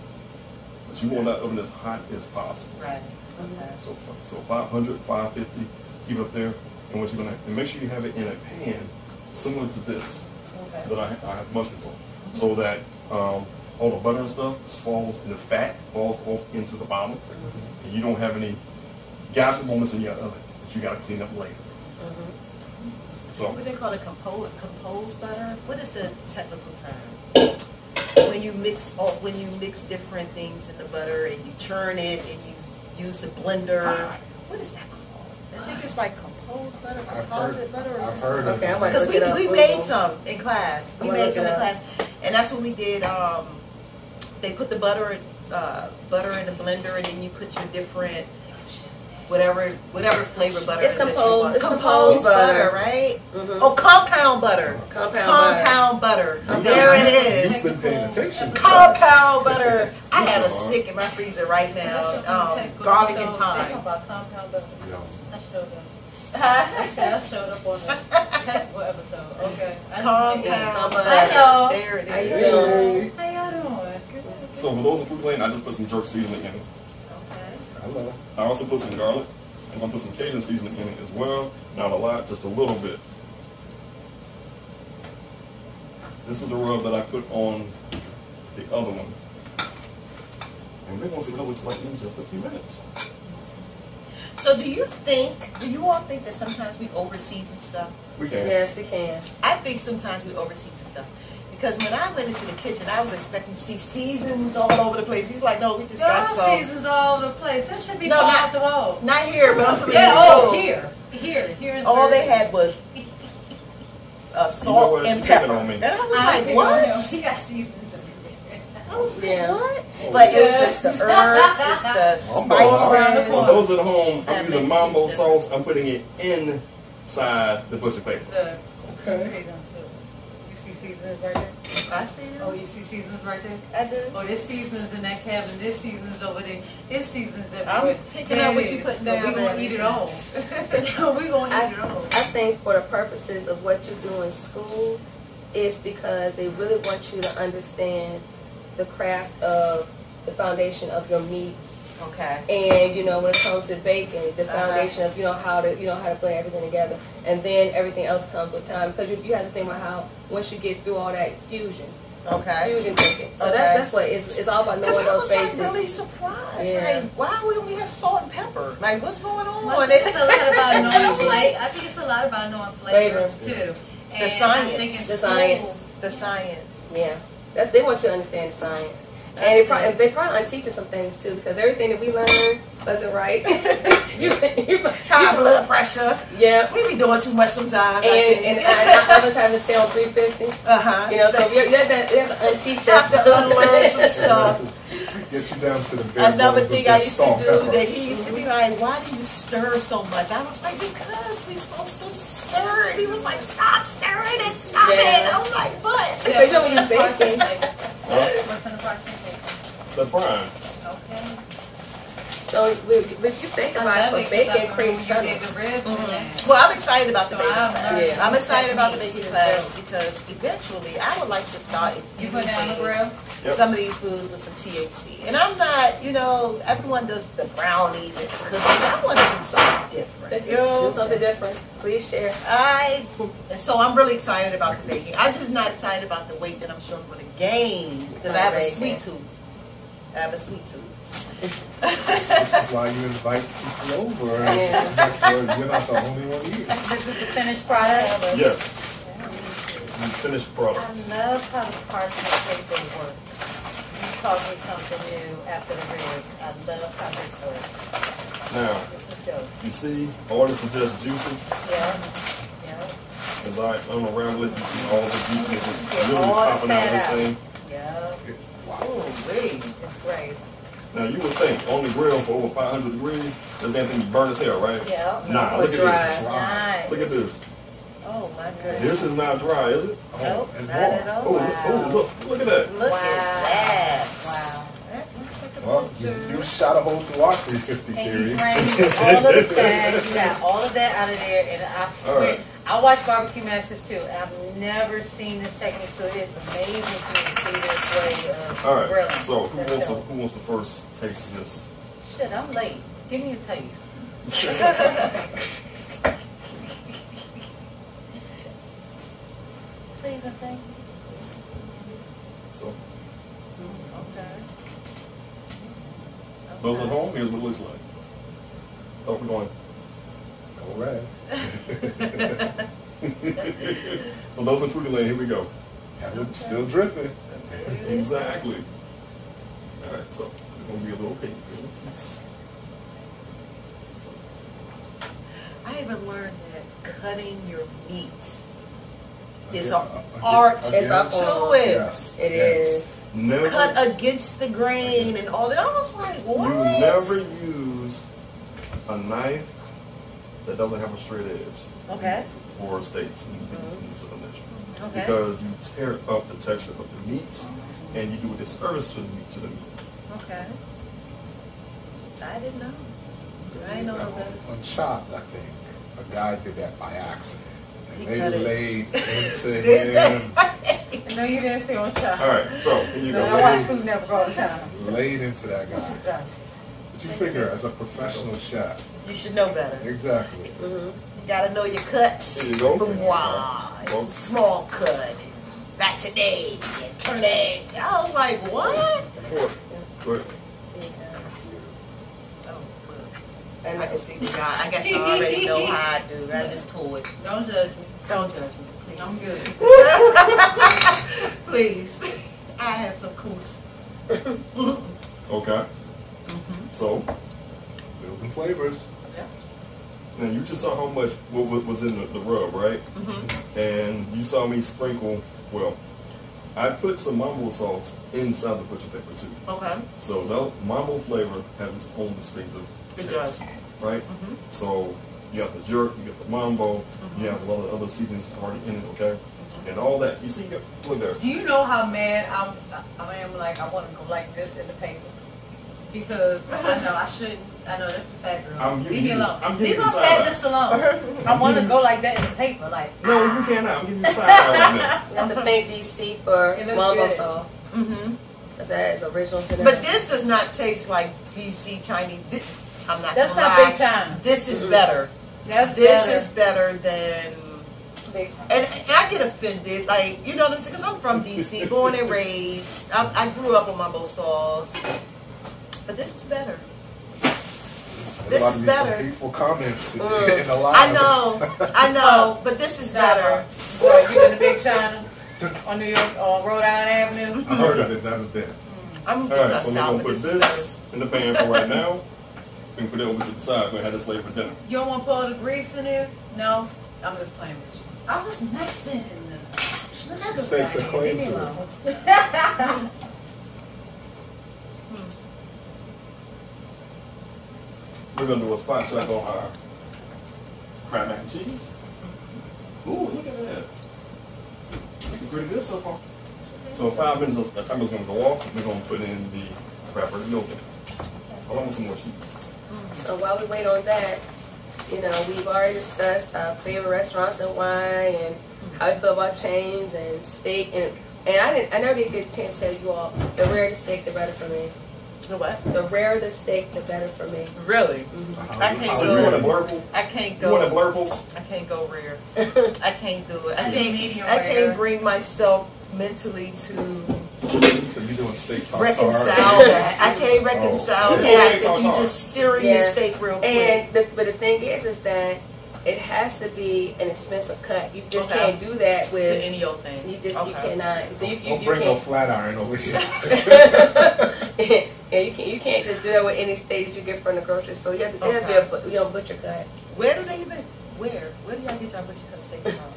but you want that oven as hot as possible.
Right. Okay.
So, so 500, 550, keep it up there. And what you're gonna, and make sure you have it in a pan similar to this
Okay.
that I, I have mushrooms on, so that um, all the butter and stuff falls, the fat falls off into the bottom, and you don't have any gotcha moments in your oven that you gotta clean up later. So,
What do they call it, composed, composed butter? What is the technical term? When you mix, all, when you mix different things in the butter and you churn it and you use the blender, what is that called? I think it's like composed butter,
I've
composite
heard,
butter or
I've heard of
Okay,
Because
look
we,
it
we
Google.
made some in class. We made some in class. And that's what we did. Um, they put the butter, uh, butter in the blender and then you put your different, whatever, whatever flavor butter
It's
is that you
composed- it's composed butter.
right?
Mhm.
Oh, compound butter.
Compound butter.
Compound butter.
Compound
There it
You've
is.
been paying attention.
Compound butter. I have a stick in my freezer right now. Um, garlic and
They talking
thyme.
about compound butter.
Yo,
I showed up. I said I showed up on the technical episode. Okay. I just.
Compound
Compound.
I know.
There it
How you
is.
doing?
How y'all doing?
so for those in Foodie Land, I just put some jerk seasoning in it.
Okay.
hello.
I also put some garlic. I'm gonna put some Cajun seasoning in it as well. Not a lot, just a little bit. This is the rub that I put on the other one. And we're gonna see what it looks like in just a few minutes.
So do you think, do you all think that sometimes we over season stuff?
We can.
Yes, we can.
I think sometimes we over season stuff. Because when I went into the kitchen, I was expecting to see seasons all over the place. He's like, no, we just got
Y'all
some.
seasons all over the place. That should be
No,
no,
not-
off the wall.
Not here, but I'm talking
Yeah,
about
oh, here. Here. Here is
All they had was uh,
You
salt
what?
and pepper.
on me.
And I was
I
like,
figured
what?
him. He got seasons everywhere.
I was like,
Yeah.
what? But it was just the herbs, it's the
Mambo.
spices.
For those at home, I'm using
maybe
mambo sauce. I'm putting it inside the butcher paper.
Look.
Okay.
See them, look. You see seasons right there?
I see
Oh, you see seasons right there?
I do.
Oh, this season's in that cabin. This season's over there. This season's
I'm
everywhere.
picking
There
up what you putting down.
We're gonna eat it all. We're gonna
I,
eat it all.
I think for the purposes of what you do in school, is because they really want you to understand the craft of the foundation of your meats.
Okay.
And you know, when it comes to baking, the
Uh-huh.
foundation of you know how to you know how to blend everything together, and then everything else comes with time. Because you, you have to think about how once you get through all that fusion,
Okay.
fusion cooking. So
Okay.
that's that's what it's, it's all about
Because
knowing
I
those
was like
basics.
really surprised.
Yeah.
Like, why wouldn't we have salt and pepper? Like, what's going on?
I think it's a lot about knowing
Flavor.
flavor. I think it's a lot about knowing flavors too. And I
science.
The science.
the science.
Yeah, that's they want you to understand the science, and
That's
they probably
it.
they probably unteach you some things too because everything that we learned wasn't right. you, you,
High blood pressure.
yeah,
We be doing too much sometimes.
and and I, I was having to stay on three fifty.
uh huh.
You know, so you have to, you have to unteach
have
us.
to unlearn some stuff.
Get you down to the bare
Another thing I used to do
pepper.
that he used to be like, "Why do you stir so much?" I was like, "Because we supposed to stir." it." He was like, "Stop stirring it, stop
Yeah.
it." I was like, "But."
Because you know when you
What's in the
baking-
parchment? What's in the parchment paper?
The prime.
Okay.
So if if you think about
love
it,
it
for
'cause
baking cream
when
sugar.
the ribs and
Mhm. Well, I'm excited about the
So
baking
I've
class.
Yeah.
I'm excited about the
techniques
baking
as
class because eventually I would like to start.
You put it on the grill?
Yep.
some of these foods with some THC. And I'm not, you know, everyone does the brownies and cookies. I want to do something different.
Let's
you know?
do something different. Please share.
I so I'm really excited about the baking. I'm just not excited about the weight that I'm sure I'm going to gain because I have a sweet tooth. I have a sweet tooth.
This is why you invite people over.
Yeah.
You're not the only one here.
This is the finished product.
Yes. Some finished product.
I
product.
love how the parchment paper works. You taught me something new after the ribs. I love how this works.
Now,
This is dope.
you see, all this is just juicy.
Yeah. Yeah.
As I unravel it, you see all the juiciness just
Get
literally
all the
popping out of this thing.
Yeah.
Oh, wait.
It's great.
Now, you would think on the grill for over 500 degrees, this damn thing burn as hell, right?
Yeah.
Nah,
Or
look at
dry.
this.
Nice.
Look at this.
Oh, my goodness.
This is not dry, is it?
Nope,
and
not
more.
at all.
Oh, oh
Wow.
oh, look, look at that.
Look
Wow.
at that.
Wow.
A
Well, you, you shot a hole through our 350
And
theory.
all of the fat. You got all of that out of there. And I swear,
right.
I watch barbecue masters too. And I've never seen this technique, so it is amazing to me to see this way of
All right.
grilling.
So, who
That's
wants to,
dope.
who wants to first taste of this?
Shit, I'm late. Give me a taste. Please and thank you.
Those at home, here's what it looks like. Oh, we're going.
All right.
For those in Foodie Land, here we go.
Have it still dripping.
Exactly. All right, so it's gonna be a little pink. So,
I even learned that cutting your meat is
Again,
an art
It's a
to it.
Yes.
It
yes.
is.
never,
Cut against the grain and all that. I was like, what?
you never use a knife that doesn't have a straight edge
Okay.
for steaks the Southern
Okay.
Because you tear up the texture of the meat and you do a disservice to the meat. To the meat.
Okay. I didn't know. I didn't know that.
On Chopped, I think, a guy did that by accident.
He cut
they laid into him,
No, you didn't see on child.
All right, so here you
No,
go.
I watch Food Network all the time.
laid into that guy. But you figure, as a professional chef,
You should know better.
exactly.
Mm-hmm.
You gotta know your cuts.
Here you go. Well-
small cut, that's an egg, turn egg. I was like, what?
Four. Good.
Oh,
And
I can see the guy. I guess you already know how I do. I just told it.
Don't judge me.
Don't judge me, please.
I'm good.
please. I have some couth.
Okay.
Mm-hmm.
So
Building flavors. Yeah.
Now you just saw how much what, what was in the, the rub, right?
Mm-hmm.
And you saw me sprinkle. Well, I put some mambo sauce inside the butcher paper too.
Okay.
So that mambo flavor has its own distinctive
It does.
right?
Mm-hmm.
So you have the jerk, you get the mambo, you have a lot of other seasons already in it, okay? And all that. You see, you got- look there.
Do you know how mad I'm? I am like I want to go like this in the paper because I know I shouldn't. I know that's the fat girl.
I'm
Leave me alone.
I'm
Leave
you
my fatness alone. I want to go like that in the paper, like
No, you can't. I'm giving you side eye right now.
You have to thank DC for
It
mambo
good.
sauce.
Mm-hmm.
Because that is original.
But this does not taste like DC Chinese. This, I'm not.
That's
gonna
not
lie.
Big China.
This is better.
That's
This
better.
is better than.
Big China.
And, and I get offended, like you know what I'm saying, because I'm from DC, born and raised. I, I grew up on mambo sauce, but this is better. This is
to be some
better.
hateful comments in,
Mm.
in the live.
I know, I know, but this is better.
Boy, you in the Big China on New York on Rhode Island Avenue.
I heard of it, never been.
I'm
All right, so we're
out,
gonna put
this is
this in the pan for right now. We can put it over to the side. We're gonna have this later for dinner.
You don't want to put all the grease in there? No, I'm just playing with you. I'm just messing. Let me
Stakes a claim to it.
We're gonna do a spot check on our crab mac and cheese. Ooh, look at that. Looking pretty good so far. So in five minutes, the timer's gonna go off. We're gonna put in the crab burger milk in it. I want some more cheese.
So while we wait on that, you know, we've already discussed our favorite restaurants and wine and how we feel about chains and steak and And I didn't. I never did get a chance to tell you all. The rarer the steak, the better for me.
The what?
The rarer the steak, the better for me.
Really?
Mhm.
I can't
So
go-
you want a blurple?
I can't
You want a
go.
blurple?
I can't go rare. I can't do it. I
I
can't. I can't bring myself mentally to
So you're doing steak tartare?
reconcile that. I can't reconcile
Oh.
that that you just searing
Yeah.
the steak real quick.
And the, but the thing is, is that it has to be an expensive cut. You just
Okay.
can't do that
to
with.
any old thing.
You just you cannot. So you, you,
Don't
you
bring no
can't.
flat iron over here.
yeah, you can't. You can't just do that with any steak that you get from the grocery store. You have to, it has to be a bu- you know butcher cut.
Where do they even? Where? Where do y'all get y'all butcher cut steak from?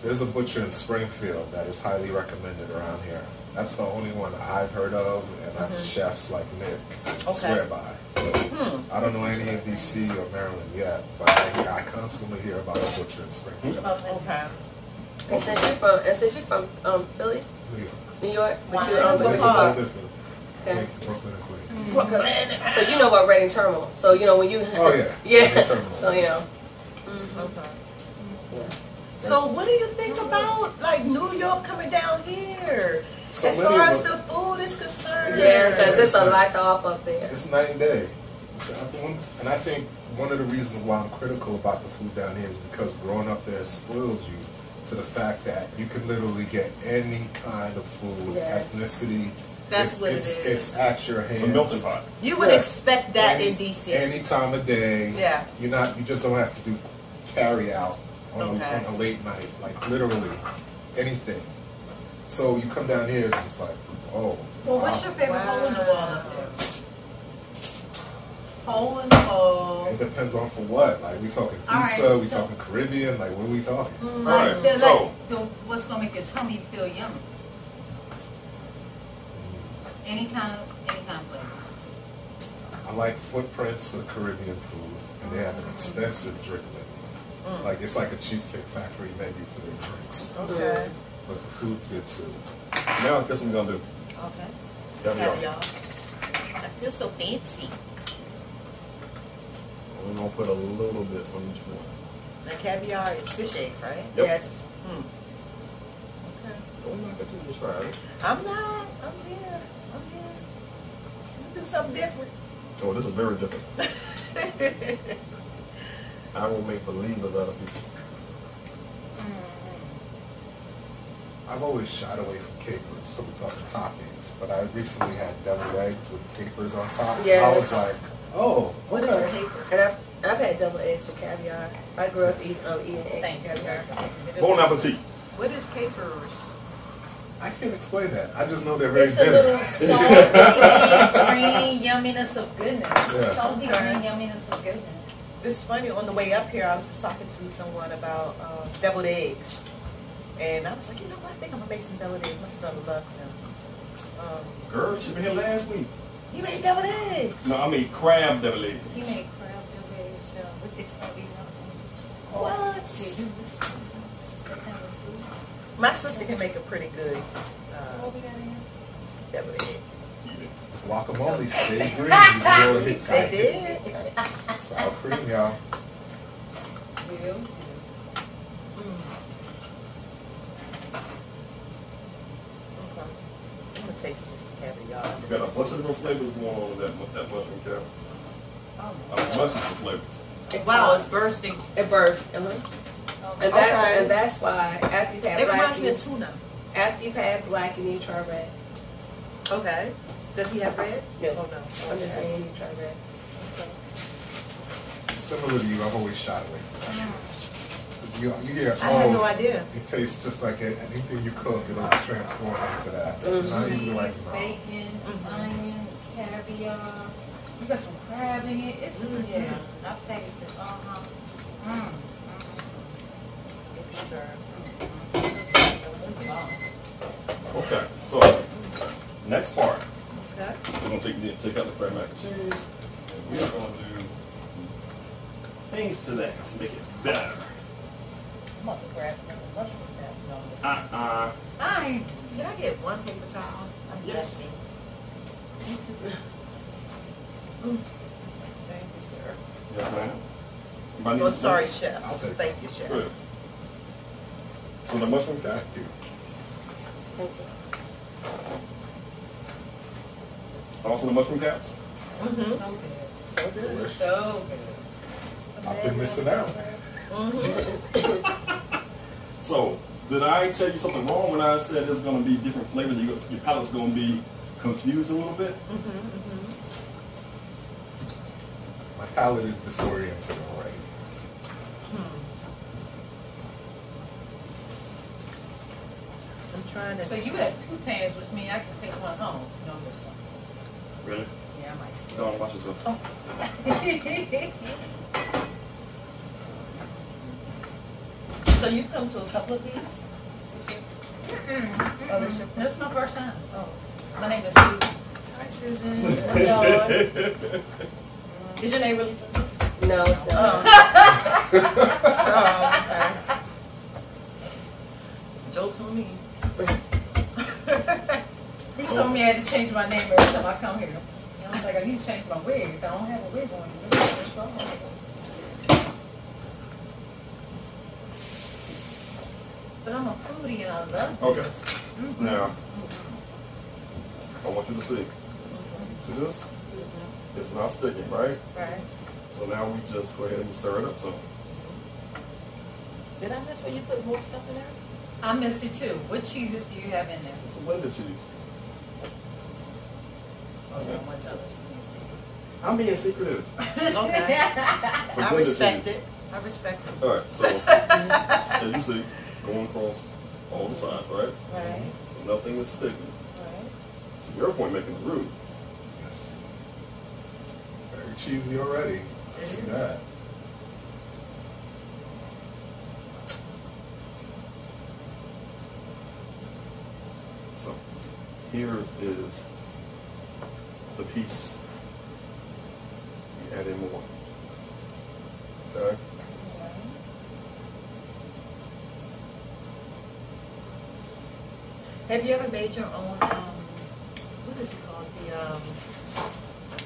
There's a butcher in Springfield that is highly recommended around here. That's the only one I've heard of, and I've
Mhm.
chefs like Nick
Okay.
swear by.
Hmm.
I don't know any in DC or Maryland yet, but I, I constantly hear about a butcher in Springfield.
Okay.
And since you're from, and since you're from um, Philly,
New York.
New York, but you
Wow.
um,
What
but you-
Brooklyn,
okay.
Brooklyn and Queens.
Brooklyn.
So you know about Reading Terminal. So you know when you.
Oh yeah.
yeah.
Reading Terminal.
So you know. Mhm.
Okay.
Yeah.
So what do you think about like New York coming down here?
So
as far as
the-
the food is concerned.
Yeah, because it's a lot to off up there.
It's night and day. It's- I think- And I think one of the reasons why I'm critical about the food down here is because growing up there spoils you to the fact that you can literally get any kind of food,
Yes.
ethnicity.
That's
It's-
what it
it's,
is.
It's at your hands.
It's a melting pot.
You would
Yeah.
expect that
any,
in DC.
Any time of day.
Yeah.
You're not. You just don't have to do carry out on,
Okay.
a, on a late night. Like literally anything. So you come down here, it's just like, oh.
Well, what's your favorite
Wow.
hole in the wall up there? Hole in the wall.
It depends on for what. Like we talking
All right,
pizza, we
so-
talking Caribbean. Like what are we talking?
Mm.
Like,
Alright,
the,
so-
like the, what's gonna make your tummy feel yummy? Anytime, anytime flavor.
I like footprints for Caribbean food, and they have an extensive drink menu.
Mm.
Like it's like a cheesecake factory menu for their drinks,
Okay.
but the food's good too.
Now, guess what we're gonna do?
Okay.
Caviar.
Caviar. I feel so fancy.
We're gonna put a little bit on each one.
The caviar is fish eggs, right?
Yep.
Yes.
Hmm. Okay.
Don't knock it till you try it.
I'm not. I'm here. I'm here. I'm do something different.
Oh, this is very different. I will make believers out of people.
I've always shied away from capers, so we're talking toppings. But I recently had deviled eggs with capers on top. and I was like, oh,
What is a caper?
And I've, I've had deviled eggs with caviar. I grew up eating, um, eating eggs
Thank you.
with caviar.
Bon appetit.
What is capers?
I can't explain that. I just know they're very
It's a little salty, green yumminess of goodness.
Yeah.
Salty, green yumminess of goodness.
It's funny, on the way up here, I was just talking to someone about uh, deviled eggs. And I was like, you know what? I think I'm going to make some deviled eggs. My son loves them. Um,
Girl, she's been here last week.
you made deviled eggs?
No, I made crab deviled eggs.
He made crab deviled shell with the caviar.
What? My sister can make a pretty good
So
uh,
we got
deviled egg.
Guacamole, stay green. You go hit
They did.
Sour cream, y'all.
You?
Mm. Okay. I'm going to taste this caviar.
We got a bunch of different flavors going on with that, with that mushroom cap.
Oh,
A bunch of different flavors.
Wow, it's bursting.
It bursts. Uh-huh.
okay.
And, that,
Okay.
and that's why after you've had
It
black,
reminds me
you,
of tuna.
after you've had black, you need to try red.
Okay. Does he have red?
No.
Oh, no.
I'm just saying you need try red.
Similar to you, I've always shot away from mushrooms. 'Cause You, you hear,
I had no
oh,
idea.
it tastes just like a- anything you cook, it'll transform into that. And I usually like, no.
bacon,
Mhm.
onion, caviar. You got some crab in here. It's
Mhm.
yeah. I've tasted it. Uh huh. Mm.
Sure.
Mm.
Okay, so next part,
Okay.
we're gonna take the, take out the crab mac and cheese, and we are gonna do some things to that to make it better.
I'm about to grab another mushroom now.
Uh uh.
I
Can I get one paper towel? I'm
Yes.
Thank you, sir.
Yes, ma'am. Anybody
Oh, sorry, chef.
I'll
Thank you, chef.
Good. So the mushroom cap.
Thank you.
Thank you.
Also the mushroom caps.
Mhm.
So good.
So good.
So good.
I've been missing out.
Mhm.
So, did I tell you something wrong when I said there's going to be different flavors? You, your palate's going to be confused a little bit.
My palate is disoriented already.
I'm trying to.
So you had two pans with me. I can take one home. No, this one.
Really?
Yeah, I might see.
Go on, watch yourself. Oh.
So you've come to a couple of these? Oh, this your
That's my first time. Oh, my name is Susan.
Hi, Susan. I'm Is your name really Susan?
No, it's not.
Oh. oh, okay. Jokes on me.
He told me I had to change my name every time I come here. And I was like, I need to change my wigs. I don't have a wig on. That's. But I'm a foodie and I love
Okay.
this.
Now, mm-hmm. I want you to see. Mm-hmm. See this? It's not sticking, right?
Right.
So now we just go ahead and stir it up some.
Did I miss where you put more stuff in there?
I missed it too. What cheeses do you have in there?
Some blended cheese.
Oh,
Okay.
what's up?
I'm being secretive.
Okay. I respect it. I respect it.
All right, so as you see, going across all the sides, right?
Right.
So nothing is sticking.
Right.
To your point, making the roux.
Yes. Very cheesy already. I see that.
So here is the piece. You add in more. Okay.
Have you ever made your own, um, what is it called? The, um,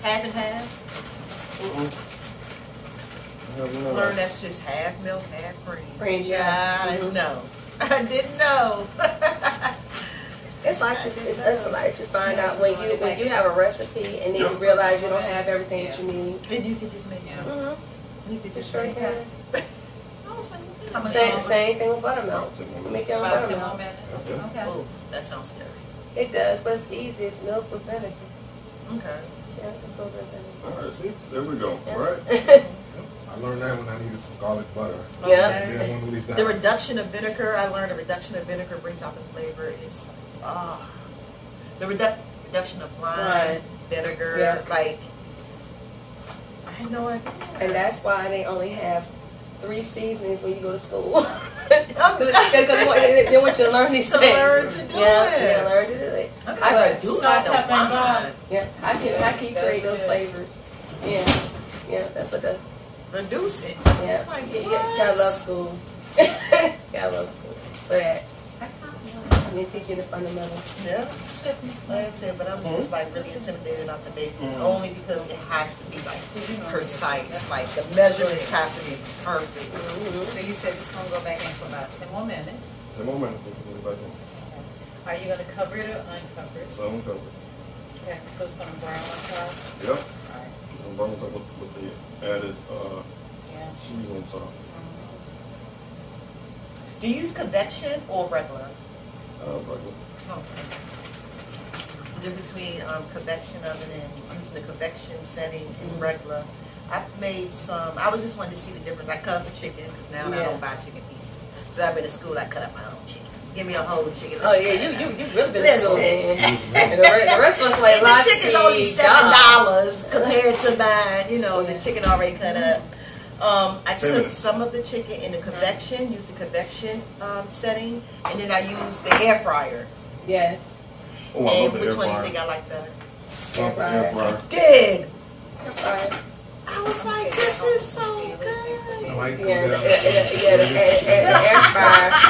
half and half? Learn that's just half milk, half cream.
Cream,
Yeah,
yeah.
I didn't know. I didn't know.
It's like you, it's, it's like you find out when you when you have a recipe and then you realize you don't have everything that you need.
and you can just make
Yeah.
it.
Mm-hmm.
You could just
Sure
make it. I was like,
How much
Same, same thing with buttermilk. Make your own
About ten more
buttermilk.
minutes. Okay.
Oh, that sounds scary.
It does, but it's easy. It's milk with vinegar.
Okay.
Yeah, just a little bit of vinegar.
All right, see, there we go. All right.
I learned that when I needed some garlic butter.
Yeah.
I didn't want to leave the
The reduction of vinegar, I learned a reduction of vinegar brings out the flavor is, ah. The redu- reduction of lime,
Right.
vinegar,
Yeah.
like, I had no idea.
And that's why they only have three seasonings when you go to school. Because they, they want you to learn these
To
things.
learn to do
yeah,
it.
Yeah, learn to do it.
Okay.
I
I
could
could do
Salt,
it. I don't
pepper, and garlic.
mind.
Yeah, I can, I can create those
good.
flavors. Yeah, yeah, that's what the,
Reduce it.
yeah.
Like,
yeah, yeah,
what?
gotta love school. gotta love school for that.
I can't
And they teach you the fundamentals.
Yeah. Like I said, but I'm hmm? just like really intimidated not to make it, only because it has to be like precise. Like the measurements have to be perfect. Mm-hmm.
So you said it's gonna go back in for about ten more minutes.
Ten more minutes. Let's get it back in.
Are you gonna cover it or uncover it?
So I'm covered.
Okay, so it's gonna brown on top?
Yep.
Alright,
Just gonna burn on top with, with the added uh,
yeah.
cheese on top. Mm-hmm.
Do you use convection or regular?
Uh, regular.
Okay. The difference between um, convection oven and using the convection setting and regular. I've made some. I was just wanting to see the difference. I cut up the chicken 'cause now I don't buy chicken pieces. So I've been to school. I cut up my own chicken. Give me a whole chicken.
Oh yeah, you you you really been to school, And the, re- the rest of us like
the chicken's only seven
dollars
dollars compared to buying, you know,
Yeah.
the chicken already cut up. Um, I
Ten
took
minutes.
some of the chicken in the convection, used the convection um, setting, and then I used the air fryer.
Yes.
Oh, I
and
love the
which
air
one
do
you think I like better?
Love the air fryer.
Did
Right.
I was
I'm
like, this is so good.
I might go
Yeah,
down.
yeah, yeah, yeah, the, the, the air fryer.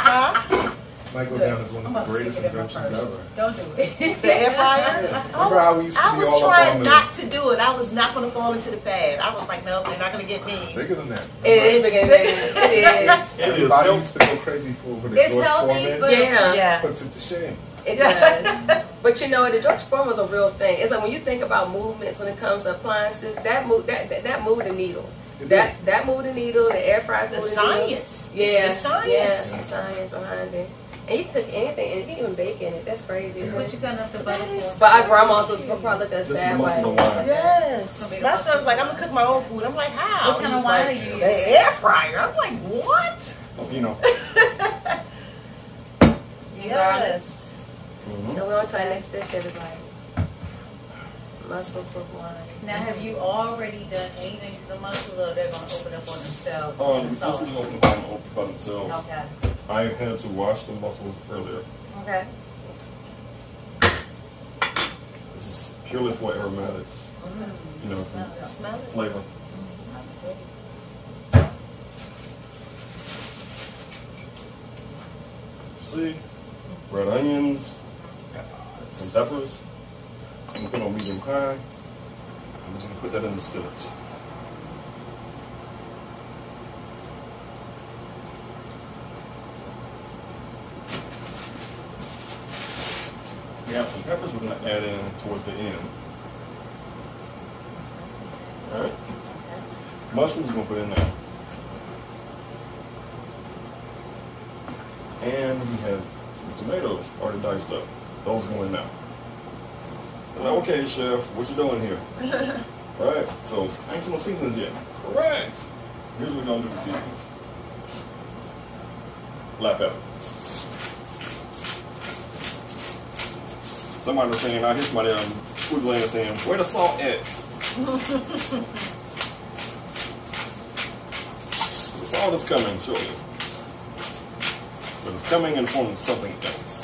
Huh?
Might go down as one of the greatest
stick it in my
inventions ever.
Don't do it.
The air fryer?
Remember how we used to
I was
all
trying not to do it. I was not going to fall into the fad. I was like, nope, they're not going to get me.
bigger than that.
It is bigger than it is.
It is
Everybody
healthy.
used to go crazy for over the
It's
George
healthy,
Foreman.
but-
Yeah.
Yeah.
Puts it to shame.
It does. But you know, the George Foreman was a real thing. It's like when you think about movements when it comes to appliances, that move that that, that moved the needle. That that moved the needle. The air fryers
The
moved the needle.
science.
Yeah,
It's the science.
yeah, the science behind it. And you took anything, and you can even bake in it. That's crazy. isn't
What you cutting up the butter for?
But our grandmas would probably look at us
This is
sad
muscle
way.
the wine.
Yes.
Okay.
My son's like, I'm gonna cook my own food. I'm like, how?
What kind
He's
of wine
like,
are you
The air fryer. I'm like, what?
Oh, you know.
Yes.
Mhm.
So we're on to our next dish, everybody. Mussels with wine.
Now, have you already done anything to the mussels, or they're gonna open up on themselves?
Um,
in
this
the
is
sauce?
open by, by themselves.
Okay.
I had to wash the mussels earlier.
Okay.
This is purely for aromatics, you know,
Smell it.
Smell it.
flavor. You see, red onions, some peppers. I'm gonna put on medium high. I'm just gonna put that in the skillet. We have some peppers we're gonna add in towards the end. Alright? Mushrooms we're gonna put in there. And we have some tomatoes already diced up. Those go in now. Okay, chef, what you doing here? All right, so I ain't seen no seasonings yet. Correct. Here's what we're gonna do with seasonings. Black pepper. Somebody was saying, I hear somebody on Foodie Land saying, where the salt at? the salt is coming, surely. But it's coming in the form of something else.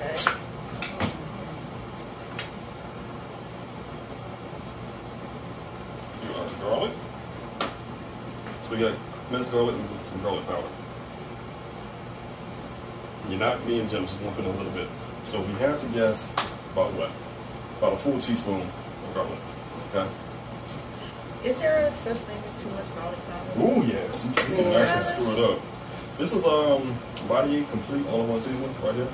Okay.
Garlic. So we got minced garlic and some garlic powder. You're not being generous, just in a little bit. So we have to guess about what? About a full teaspoon of garlic. Okay?
Is there a such thing as too much garlic powder?
Ooh, yes. You can, you can actually screw it up. This is um Badia Complete All-in-One Seasoning right here.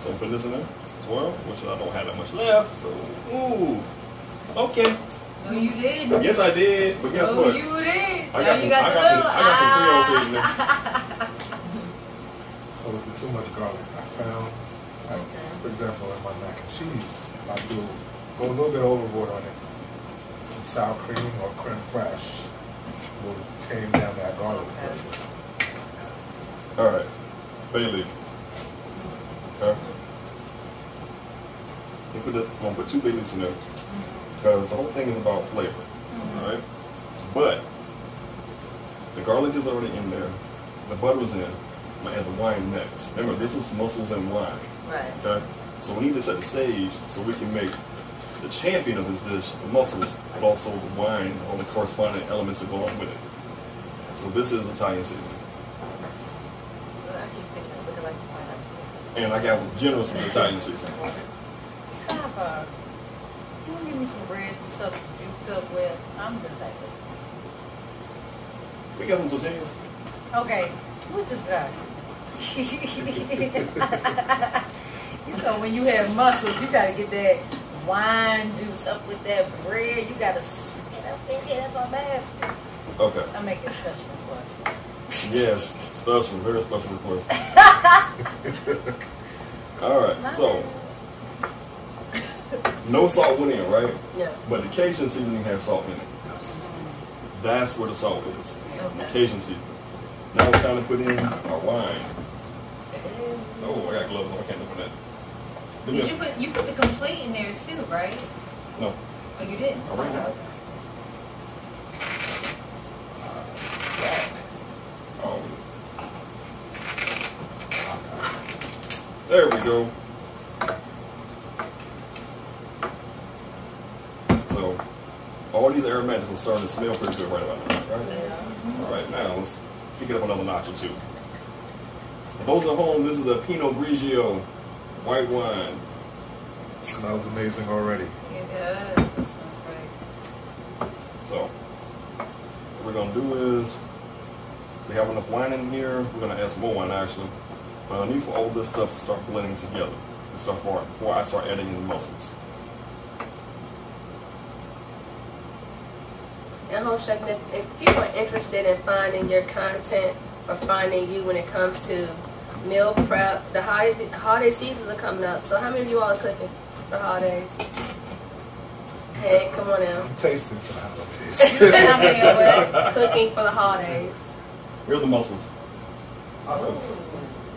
So put this in there as well, which I don't have that much left. So, ooh. Okay.
No, you did.
Yes, I did. But guess
no,
what?
you did.
I got some,
you
I
the
got some,
little-
I got some Creole seasoning.
So with the too much garlic, I found, like, for example, in my mac and cheese, I do go a little bit overboard on it, some sour cream or creme fraiche will tame down that garlic flavor.
All right. Bay leaf. Okay. You put it, I'm gonna put two bay leaves in there because the whole thing is about flavor. Mm-hmm. All right. But the garlic is already in there. The butter's in. I'm gonna add the wine next. Remember, this is mussels and wine.
Right.
Okay. So we need to set the stage so we can make the champion of this dish the mussels, but also the wine, all the corresponding elements that go along with it. So this is Italian seasoning.
But I keep thinking, look at like pineapple.
And like I was generous with the Italian seasoning.
Saba, you want to give me some bread to juice up with? I'm just like this.
We got some tortillas.
Okay, which is guys. You know, when you have mussels, you gotta get that wine juice up with that bread. You gotta suck it up in here. That's.
Okay.
I make it special request.
Yes, special, very special request. All right, so no salt went in, right?
Yeah.
But the Cajun seasoning has salt in it.
Yes.
That's where the salt is. The Cajun seasoning. Now we're trying to put in our wine. Oh, I got gloves on. I can't open that.
Did you put you put the complete in there too, right?
No.
Oh, you didn't.
All right now. Oh. There we go. So, all these aromatics are starting to smell pretty good right about now, right? All right, now let's kick it up another notch or two. For those at home, this is a Pinot Grigio white wine.
Smells amazing already.
It does. That smells great.
So, what we're gonna do is, we have enough wine in here. We're gonna add some more wine actually. But I need for all this stuff to start blending together. To start before, before I start adding in the mussels.
And Home Chef, if, if people are interested in finding your content or finding you when it comes to meal prep, the holiday, holiday seasons are coming up. So how many of you all are cooking for holidays? Hey, come on now.
I'm tasting for the holidays.
How many of?
Cooking for the holidays.
Where are the Muslims.
I'll cook some.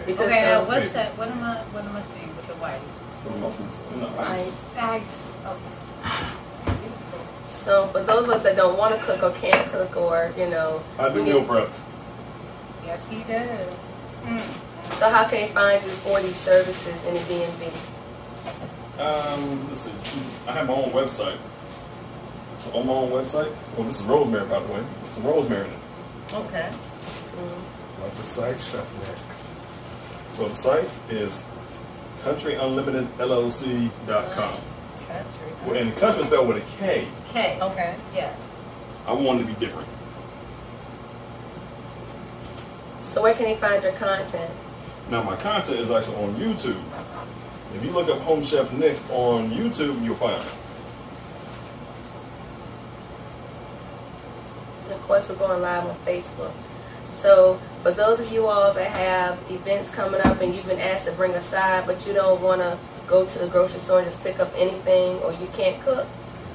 Because
Okay, now
um,
what's that? What am I? What am I seeing with the white?
Some mussels in the
Ice.
ice.
Ice. Okay.
So for those of us that don't want to cook or can't cook or, you know,
I do
we
meal
need-
prep.
Yes, he does. Mm.
So how can they find you for these services in the DMV?
Um, let's. I have my own website. It's on my own website. Well, this is Rosemary, by the way. It's Rosemary. in it.
Okay.
Like the site, Chef Nick.
So the site is kountryunlimitedllc.com.
Country.
Well, and country is spelled with a K. K.
Okay.
Okay.
Yes.
I wanted to be different.
So where can they find your content?
Now my content is actually on YouTube. If you look up Home Chef Nick on YouTube, you'll find it.
And of course, we're going live on Facebook. So for those of you all that have events coming up and you've been asked to bring a side, but you don't want to go to the grocery store and just pick up anything, or you can't cook,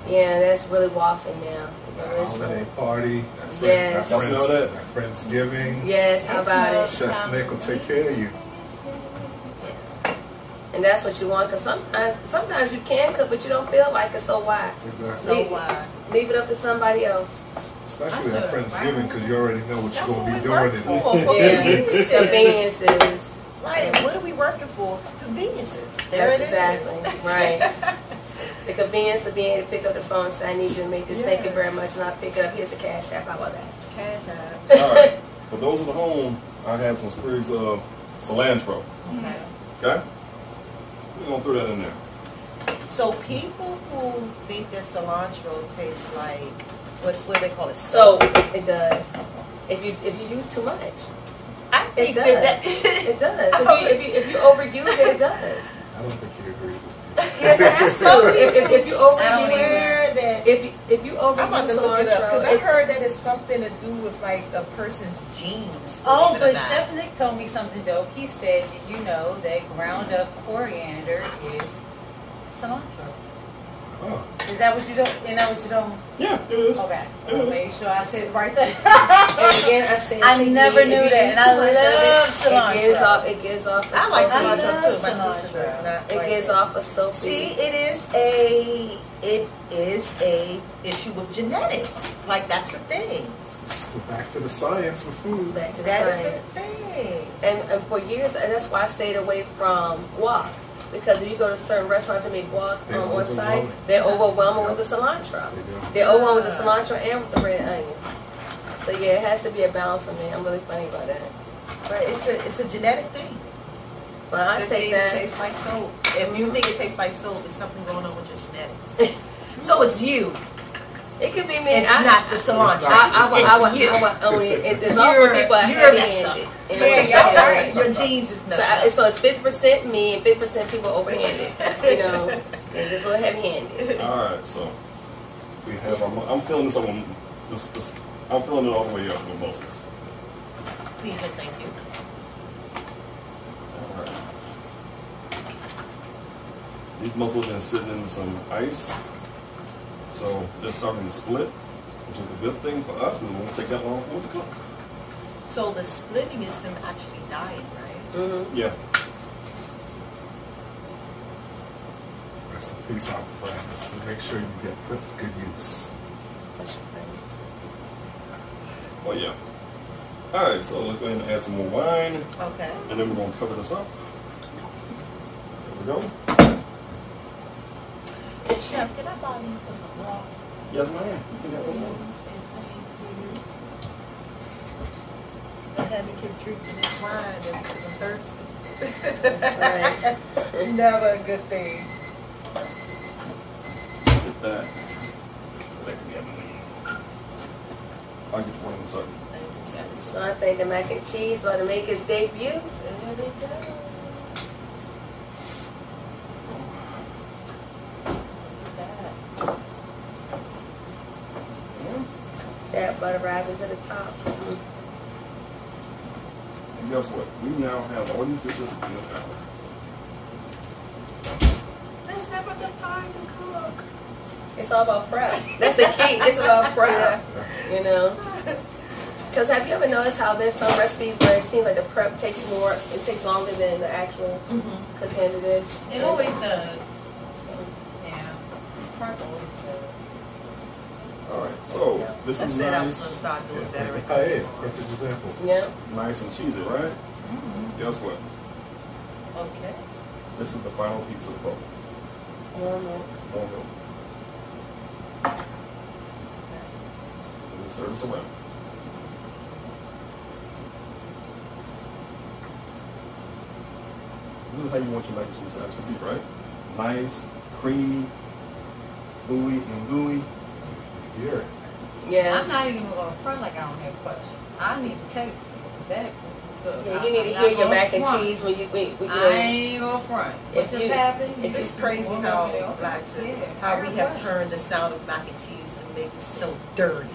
yeah, that's really waffling now.
The holiday party.
Yes.
that friends,
Y'all smell that?
that Friendsgiving.
Yes, how about it?
Chef Nick will take care of you.
And that's what you want, because sometimes, sometimes you can cook, but you don't feel like it. So why?
Exactly.
So
Leave-
why?
Leave it up to somebody else.
Especially
I
at
should.
Friendsgiving because you already know what
That's
you're going to be doing.
for.
And
For
Yeah,
conveniences.
conveniences.
Right. What are we working for? Conveniences. There
That's
it is.
exactly right. The convenience of being able to pick up the phone and say, I need you to make this. Thank you very much. And I'll pick it up. Here's the cash app. How about that?
Cash app.
All right. For those at home, I have some sprigs of cilantro.
Okay.
Okay? We're going to throw that in there.
So people who think that cilantro tastes like what what do they call it?
So it does. If you if you use too much,
I
it
think
does.
that, that
It does. If you, if you if you overuse it, it does.
I don't think he agrees with me.
Yes, it has to.
So
If, if, if you
I don't
overuse,
swear that
if you if you
I'm about
overuse
to look it up because
cilantro,
I
it,
heard that it's something to do with like a person's genes.
Oh,
believe it or
but
not.
Chef Nick told me something dope. He said, "Do you know that ground up coriander is cilantro?"
Oh,
Is that what you don't? You know what you don't?
Yeah, it is.
Okay,
It
I'll
is.
make sure I said it right there.
and again, I said
I never knew that, and I
too much of
love
it, It gives
cilantro.
off. It gives off. a
I like
soapy-
I
cilantro too. My sister does not.
It
like
gives
it.
off a soapy.
See, it is a it is a issue with genetics. Like that's a thing.
back to the science with food.
back to the
That is
science.
a thing.
And, and for years, and that's why I stayed away from guac. Because if you go to certain restaurants and make guac um, on site,
overwhelming.
they're overwhelming with the cilantro.
They do.
They're overwhelming with the cilantro and with the red onion. So yeah, it has to be a balance for me. I'm really funny about that.
But it's a it's a genetic thing.
Well, I
The
take
thing
that.
tastes like soap. If you think it tastes like soap, there's something going on with your genetics. so it's you.
It could be me.
It's
I,
not the cilantro.
I, I, would- I, would-
it's you.
I would own oh, it. It- There's also
You're-
people that
you're
heavy
messed up.
handed.
Yeah, y'all right. Your genes is
So,
messed
I, so it's fifty percent me and fifty percent people overhanded. You know, and just a little heavy handed.
All right, so we have. I'm, I'm filling this up. On, this, this, I'm feeling it all the way up with mussels.
Please and thank you.
All right. These mussels have been sitting in some ice, so they're starting to split, which is a good thing for us, and it won't take that long for it to cook.
So the splitting is them actually dying, right?
Mm-hmm.
Yeah.
Rest in peace, our friends. Make sure you get put to good use.
Well, yeah. All right, so let's go ahead and add some more wine,
Okay.
and then we're gonna cover this up. There we go.
Chef, can I buy you for some water?
Yes, ma'am. You can have some more.
Don't have keep drinking this wine because I'm thirsty.
Right.
Never a good thing.
Get that. That can be having I'll get you one in a second.
So I think the mac and cheese ought to make its debut.
There they go.
Butter rising to the top.
And guess what? We now have all these dishes in this hour.
That's never the time to cook.
It's all about prep. That's the key. It's about prep. You know. Because have you ever noticed how there's some recipes where it seems like the prep takes more, it takes longer than the actual
Mm-hmm.
cooking of the dish?
It always does. Yeah. Prep always does.
All right. So this
I
is
said I was
nice,
gonna start doing better at
Oh, yeah, perfect example.
Yeah.
nice and cheesy, right?
Mm -hmm.
Guess what?
Okay.
This is the final piece of the puzzle.
Normal.
More milk. And serve this around. This is how you want your mac and cheese to actually be, right? Nice, creamy, gooey and gooey.
Hear it.
Yeah.
I'm not even going to front like I don't have questions. I need to taste it. That good.
Yeah,
I'm-
you need
I'm
to hear your
gonna
mac and
front.
cheese when you, when, when, you
I ain't going front. What just
you-
happened?
if
You
It's
just
crazy
walk
how
over there, okay,
like I said,
yeah,
how we
got
have
questions.
turned the sound of mac and cheese to make it so dirty.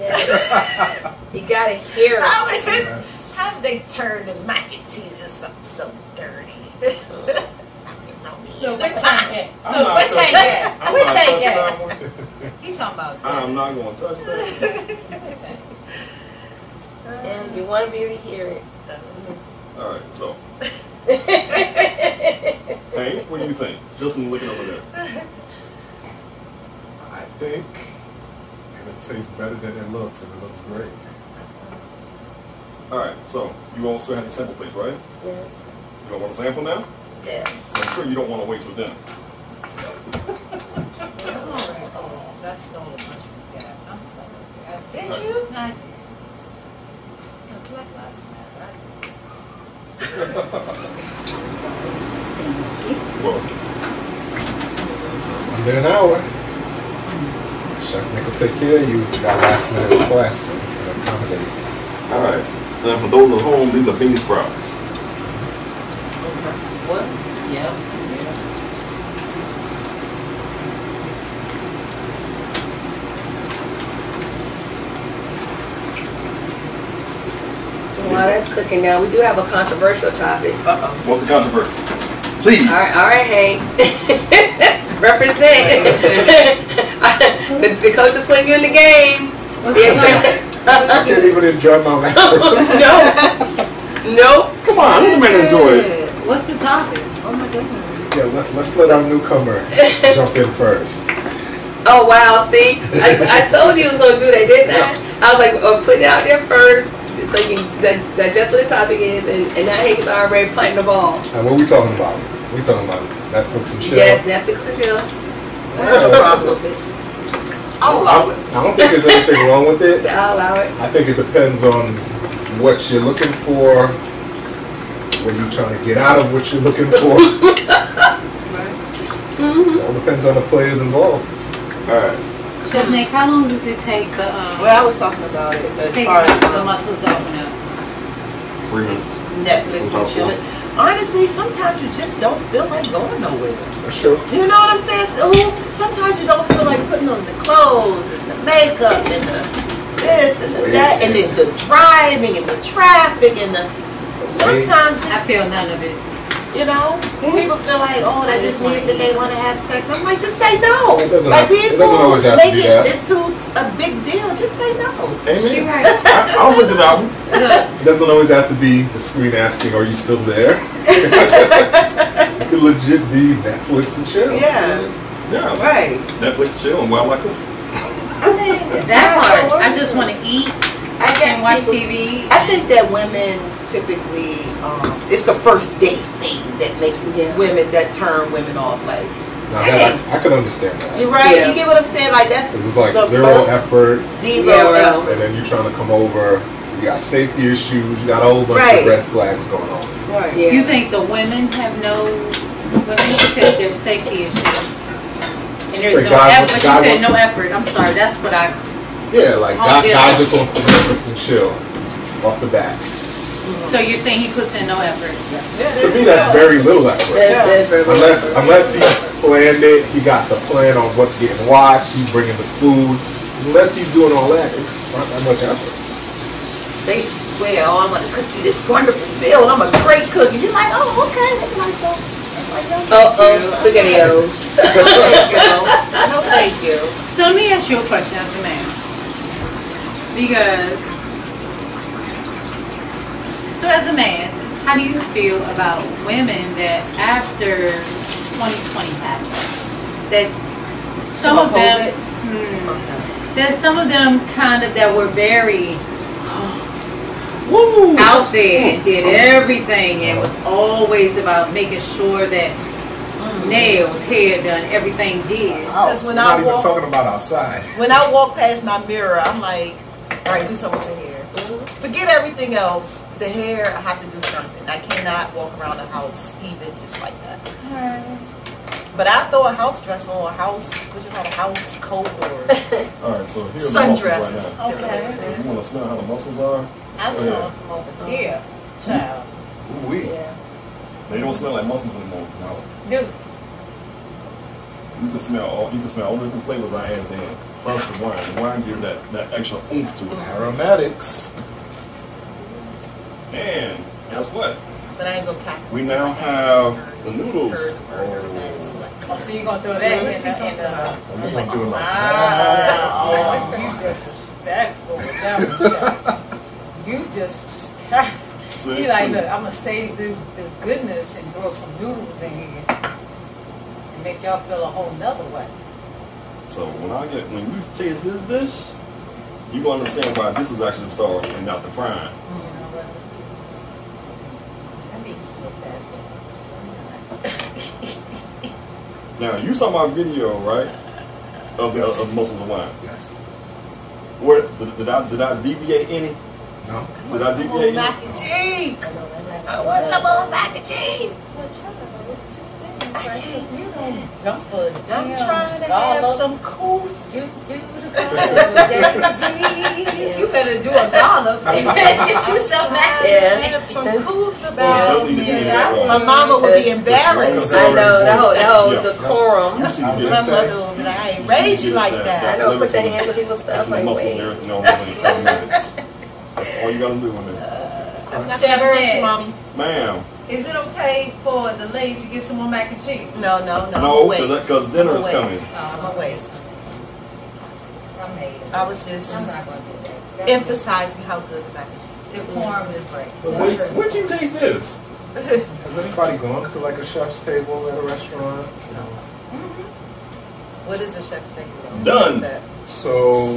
Yeah. you gotta hear it.
How, is it,
Yes.
how did they turn the mac and cheese into something so dirty?
So we take it.
I'm
So
not
we take
touching-
it.
I'm
We take it.
that one.
He's talking about that.
I'm not going to touch that.
We take.
And you want to be able to hear it.
All right, so, Hank, what do you think? Just from looking over there.
I think it tastes better than it looks, and it looks great.
All right, so you all still have the sample, please, right?
Yeah.
You don't want a sample now?
yes.
I'm sure you don't want to wait till dinner.
I'm all right. Oh, I stole a bunch from Gap. I'm sorry. I-
Did you?
I did. No, Black Lives Matter. I.
Well,
Under an hour. Chef Nick will take care of you. if you Got last minute requests and can accommodate.
all right. Now, for those at home, these are bean sprouts.
What? Yeah. Yeah.
While that's cooking now, we do have a controversial topic.
Uh-oh.
What's the controversy? Please.
All right, all right, Hank. Represent. the, the coach is putting you in the game.
I can't even enjoy my laughter.
no. No.
Come on, let the man enjoy it.
What's the topic?
Oh my goodness.
yeah, let's let's let our newcomer jump in first.
Oh wow, see, I, I told you I was gonna do that, didn't I? I was like, oh, put it out there first, so you can dig- digest what the topic is, and, and now Hank's already planting the ball.
And what we talking about? We talking about Netflix and chill.
Yes, Netflix and chill.
I have no problem with it. I'll allow it.
I don't think there's anything wrong with it.
So I'll allow it.
I think it depends on what you're looking for, what you're trying to get out of what you're looking for.
Mm-hmm.
It all depends on the players involved.
All right.
Chef Nick, how long does it take the um,
Well, I was talking about it as
take
far as
the
um,
mussels open up?
Three minutes.
Netflix and
Sometimes
chilling. Honestly, sometimes you just don't feel like going nowhere.
For sure.
You know what I'm saying? So, sometimes you don't feel like putting on the clothes and the makeup and the this and the that and then the driving and the traffic and the. Sometimes
I
just,
feel none of it.
You know, hmm? people feel like, oh, that just means that they want to have sex. I'm like, just say no.
It doesn't
like
have- it
people
doesn't always have to
make
be
it
that.
into a big deal. Just say no.
She
Amen.
right.
I, I'll read it out.
It doesn't always have to be the screen asking, "Are you still there?" it could legit be Netflix and chill.
Yeah, mm-hmm.
Yeah.
right.
Netflix chill and while I cook.
I mean,
that part. I just want to eat
I guess
and watch
people-
TV.
I think that women typically, um, it's the first date thing that makes
Yeah.
women that turn women off. Like,
Now that I, I can understand that.
you're right.
Yeah.
You get what I'm saying? Like that's
This is like zero
most-
effort,
zero
Yeah,
effort.
and then you're trying to come over. You got safety issues. You got a whole bunch
Right.
of red flags going on.
Right.
Yeah.
You think the women have no? Women, you said there's safety issues, and there's
Say
no
God-
effort. But you
God
said no effort. I'm sorry. That's what I.
Yeah, like God,
yeah.
God just wants to Netflix and chill off the bat.
So you're saying he puts in no effort?
Yeah,
To me, that's very little effort.
That's, that's very
Unless unless he's planned it, he got the plan on what's getting watched. He's bringing the food. unless he's doing all that, it's not that much effort.
They swear, oh, I'm gonna cook you this wonderful meal. I'm a great cook. And you're like, oh, okay, make myself. Like, no, thank
Oh, oh,
you.
spaghettios.
No. No, thank you.
So let me ask you a question as a man. Because, so as a man, how do you feel about women that after 2020 happened, that some of them, hmm,
Okay.
that some of them kind of that were very
Woo!
out there and did everything and was always about making sure that nails, hair done, everything did.
Because when
We're
I
not even talking about outside.
When I walk past my mirror, I'm like, all right, do something with your hair. Forget everything else. The hair, I have to do something. I cannot walk around the house even just like that. But I throw a house dress on, a house, what you call a house coat or
All right, so here's the mussels right now.
Okay.
So you want to smell how the mussels are?
I
Oh,
saw
yeah.
it from over here, child.
Ooh, we.
Yeah.
They don't smell like mussels anymore.
No.
Dude,
You can smell all you can smell all the different flavors I added in. Plus the wine. The wine gives that, that extra oomph to it.
Aromatics.
And guess what?
But I ain't gonna cap.
We now have the noodles.
oh, so you gonna throw that in the, in the,
I'm just gonna do it like
you disrespectful with that one. You just,
See?
you like, look, I'm gonna save this, the goodness and throw some noodles in here. And make y'all feel a whole nother way.
So when I get when you taste this dish, you gonna understand why this is actually the star and not the prime.
You know what? Let me slip that.
Now you saw my video, right? Of the of mussels of wine.
Yes.
Where did, did I did I deviate any?
No.
Did I deviate any?
mac and cheese.
I know, that's
I want some more mac and cheese.
Dump a
I'm
damn
trying to
dollop.
have some cool.
Do, do the Daisy. You better do a dollop and get you some mac and
Yeah.
Have some cool about
it doesn't need to be
me. My mama would be embarrassed.
I know, that whole, that whole
Yeah.
decorum.
You
My
difference.
mother would be like, I ain't raised you like that.
I
that.
know, put your hands on people's stuff
That's the
like,
mussels
wait.
and everything on within a couple minutes. That's all you gotta do in there.
I'm not embarrassed, mommy.
Ma'am.
Is it okay for the ladies to get some more mac and cheese?
No, no, no.
No, because dinner is
Wait.
coming.
I'm gonna wait.
I made it.
I was just
I'm not gonna do that. That's
emphasizing how good the mac and cheese
The
is.
corn is great.
So
Wait, where'd you taste this?
Has anybody gone to like a chef's table at a restaurant? No. Mhm.
What is a chef's table?
Done.
So,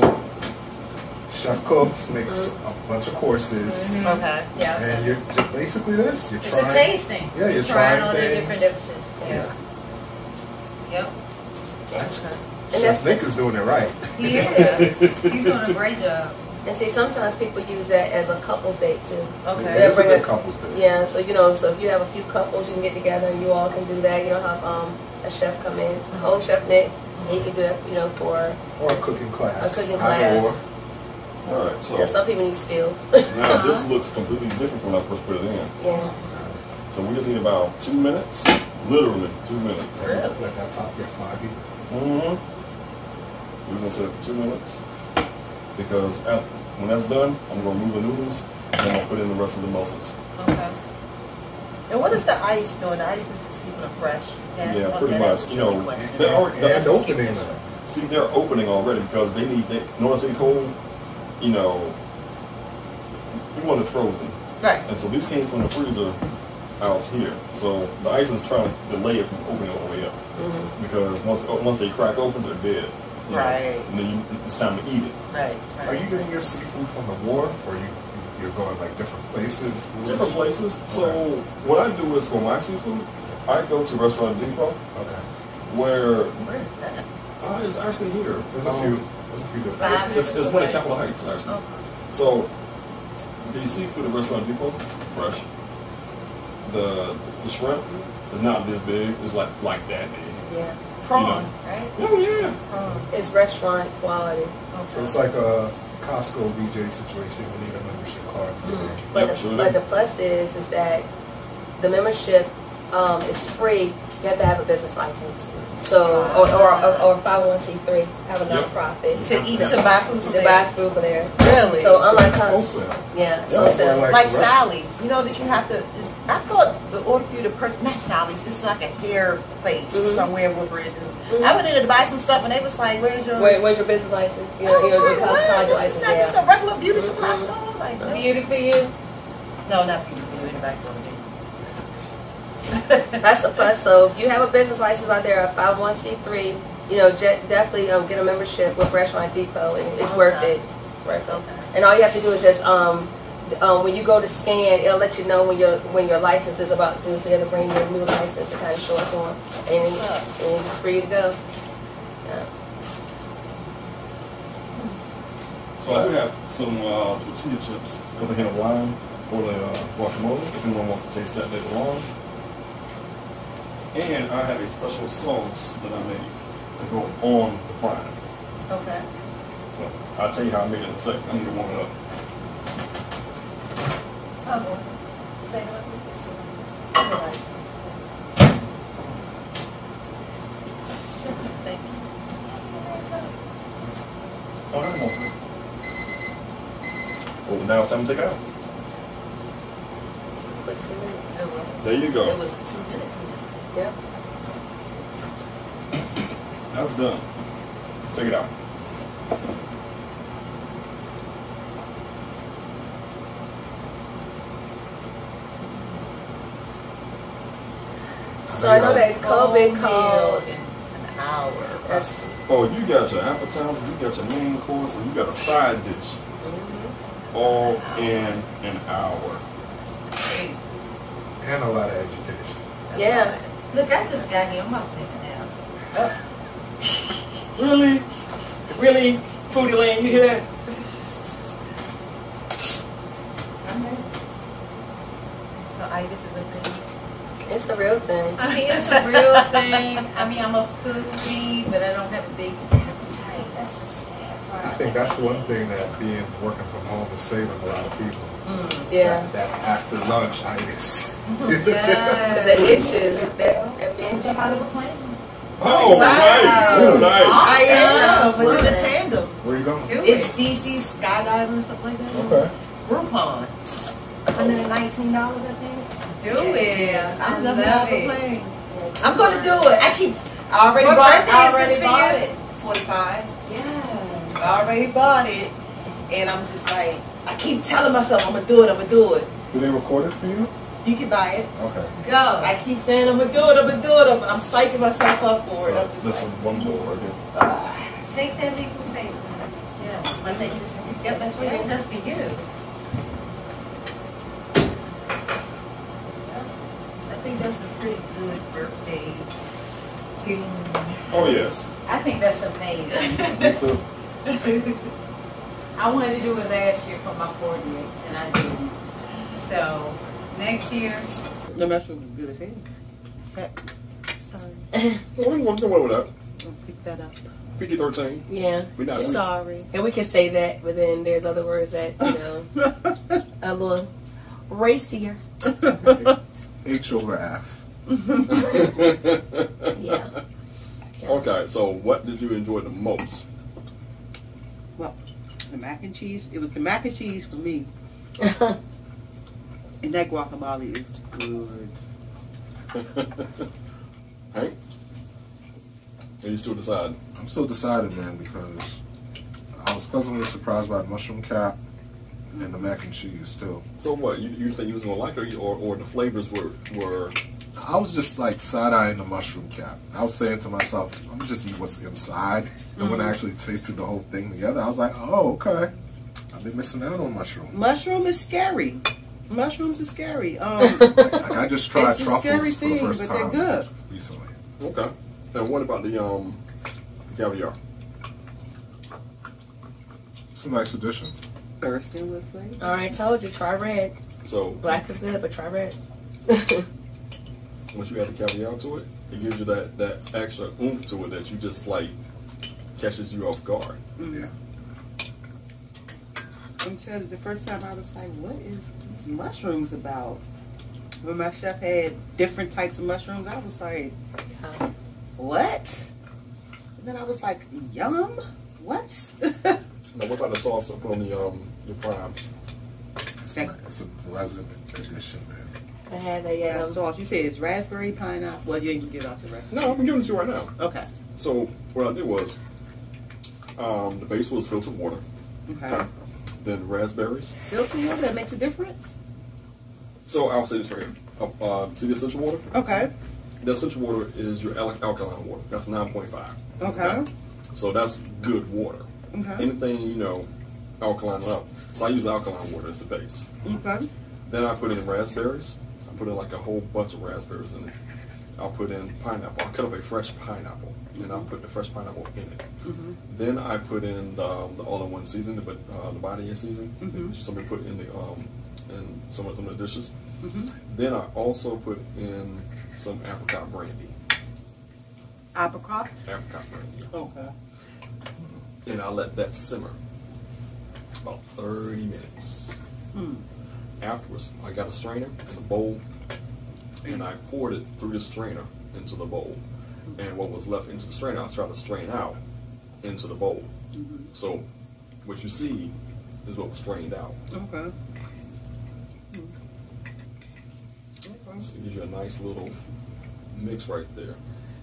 chef cooks makes mm-hmm. a bunch of courses, mm-hmm.
Okay.
Yeah.
and you're just basically this. You're
It's
trying.
a tasting.
Yeah, you're
trying
trying
all the different dishes. Yeah. Yep.
Okay.
And
Chef Nick is doing it right.
He is. He's doing a great job.
And see, sometimes people use that as a couple's date too.
Okay.
It's a good
it-
couples day.
Yeah, so you know, so if you have a few couples, you can get together and you all can do that. You know, have um, a chef come in, a home chef Nick, and he can do that, you know, for
Or a cooking class.
a cooking
Either
class.
Or.
All right, so
Yeah, some people need skills.
now this looks completely different when I first put it in.
yeah.
So we just need about two minutes, literally two minutes.
Really?
Let that top get foggy.
Mm-hmm. So we're gonna set it two minutes because af when that's done, I'm gonna remove the noodles and I'm gonna put in the rest of the mussels.
Okay. And what is the ice doing? The ice is just keeping it fresh.
Yeah,
Okay,
pretty much. You know,
silly question.
they're already,
And
that's
opening.
See, they're opening already because they need. They, North City Cold, you know, you want it frozen,
Right.
and so these came from the freezer out here. So the ice is trying to delay it from opening all the way up
Mm-hmm.
because once once they crack open, they're dead. you know,
Right.
And then you, it's time to eat it.
Right.
Are you getting your seafood from the wharf, or you you're going like different places?
Different places. So what I do is for my seafood, I go to Restaurant Depot
Okay.
where
Where is that?
uh, it's actually here.
There's a
Um,
few. There's a few different.
Five
It's, it's one in
away.
Capitol Heights actually.
Okay.
So the seafood at Restaurant Depot, fresh. The the shrimp is not this big. It's like like that big.
Yeah.
Prawn,
know.
right?
Oh yeah.
Prawn.
It's restaurant quality.
So it's like a Costco BJ situation. We need a membership card.
Mm.
But,
Yep,
the,
sure
but the plus is is that the membership um, is free. You have to have a business license. So, or, or, or, or 501c3, have a
Yep.
nonprofit.
To eat, to buy food
To
there.
buy food for there.
Really?
So unlike us,
Wholesale.
yeah,
Yeah,
so
like-
like Sally's, you know that you have to. I thought the order for you to purchase not Sally's. It's like a hair place
Mhm.
somewhere in Woodbridge.
Mhm.
I went in to buy some stuff and they was like, "Where's your?"
Where, where's your business license? You
I
know,
was
your,
like,
your
"What?
cosmetology
This is
license.
not just a regular beauty supply
Mhm.
store." Like, no,
Beauty for you.
no not beauty. Beauty in the back door.
That's a plus. So if you have a business license out there, a 501c3, you know, je- definitely um, get a membership with Restaurant Depot, and it's worth it. It's worth it. And all you have to do is just um, um, when you go to scan, it'll let you know when your when your license is about due. So you have to bring your new license to kind of show it to them, and, and you're free to go. Yeah.
So I do have some uh, tortilla chips with a hint of lime for the uh, guacamole, if anyone wants to taste that later on. And I have a special sauce that I made to go on the prime.
Okay.
So I'll tell you how I made it in a second. I need to warm it up.
Oh, boy. Say it
Thank you.
Oh, want it. Oh, now it's time to take it out.
Quick two minutes.
It was,
There you go.
it was two minutes.
Yep.
That's done. Let's take it out.
So I know that
Whole
COVID called.
in an hour.
That's
Oh, you got your appetizer, you got your main course, and you got a side dish. Mm-hmm. All in an hour.
crazy.
And a lot of education.
yeah.
Look, I just got here. I'm about to take it now. Oh.
Really? Really? Foodie Land, you hear that?
So I, itis is a thing.
It's the real thing.
I mean, it's a real thing. I mean, I'm a foodie, but I don't have a big appetite. That's the sad part.
I think that's one thing that being working from home is saving a lot of people.
Mm.
Yeah.
That, that after lunch itis.
It's
Yes.
an issue. That, that binge.
Jump out of the plane.
Oh, nice.
Wow.
Nice.
I am.
Awesome.
But do the tandem.
Where are you going?
Do it? It's.
DC skydiving or something like that.
Okay.
Groupon. $119, I think.
Do it.
I'm
I love it.
plane. I'm gonna do it. I keep. I already
What
bought.
birthday
I
is
already
this for
bought
you?
it. Forty-five.
Yeah.
I already bought it, and I'm just like, I keep telling myself I'm gonna do it. I'm gonna do it.
Do they record it for you?
You can buy it.
Okay.
Go.
I keep saying I'm gonna do it. I'm gonna do it. I'm, I'm psyching myself up for it. I'm just
This is
like,
one more right here.
ah.
Take that leap of faith. Yes.
I take this.
Yep, that's what it is. That's for you.
I think that's a pretty good birthday thing.
Oh, yes.
I think that's amazing.
Me too.
I wanted to do it last year for my 40th, and I didn't. So next year,
The mushroom is good as hell. Heck, Sorry.
Well, we won't go over that.
I'll pick that up.
PG 13.
Yeah.
We're not. We,
Sorry.
And we can say that, but then there's other words that, you know, a little racier.
H over F.
Yeah.
okay, so what did you enjoy the most?
Well, the mac and cheese. It was the mac and cheese for me. And that guacamole is good.
hey? Are you still deciding?
I'm still decided, man, because I was pleasantly surprised by the mushroom cap and the mac and cheese too.
So what? You, you think you was gonna like it, or, or the flavors were were?
I was just like side eyeing the mushroom cap. I was saying to myself, I'm gonna just eat what's inside. And when I actually tasted the whole thing together, I was like, oh, okay. I've been missing out on mushroom.
Mushroom is scary. Mushrooms are scary. Um,
Like I just tried
it's a
truffles
scary
for the first
but they're
time
good.
recently.
Okay. And what about the um caviar?
It's a nice addition.
Bursting with flavor.
All right, told you, try red.
So
Black is good, but try red.
once you add the caviar to it, it gives you that that extra oomph to it that you just like catches you off guard.
Yeah.
I'm telling you, the first time I was like, what is these mushrooms about? when my chef had different types of mushrooms, I was like, what? And then I was like, yum? What?
Now, what about the sauce up on the um the primes?
It's, a, it's a pleasant addition, man.
I had a
yeah,
um,
sauce. You said it's raspberry, pineapple. Well, you didn't give out the recipe.
No, I'm giving it to you right now.
Okay.
So what I did was, um, the base was filtered water,
Okay.
then raspberries.
Filter water, that makes a difference?
So I'll say this right here. Uh, uh, see the Essentia water?
Okay.
The Essentia water is your al- alkaline water. That's 9.5.
Okay.
So that's good water.
Okay.
Anything, you know, alkaline up. So I use alkaline water as the base.
Okay.
Then I put in raspberries. Put in like a whole bunch of raspberries in it. I'll put in pineapple. I'll cut up a fresh pineapple, and I'll put the fresh pineapple in it.
Mm-hmm.
Then I put in the, the all-in-one season, but uh, the Badia season.
Mhm.
Somebody put in the um, in some of some of the dishes.
Mm-hmm.
Then I also put in some apricot brandy.
Apricot?
Apricot brandy.
Okay.
And I let that simmer about 30 minutes.
Hmm.
Afterwards, I got a strainer and a bowl, and I poured it through the strainer into the bowl. And what was left into the strainer, I tried to strain out into the bowl.
Mhm.
So, what you see is what was strained out.
Okay.
So it gives you a nice little mix right there.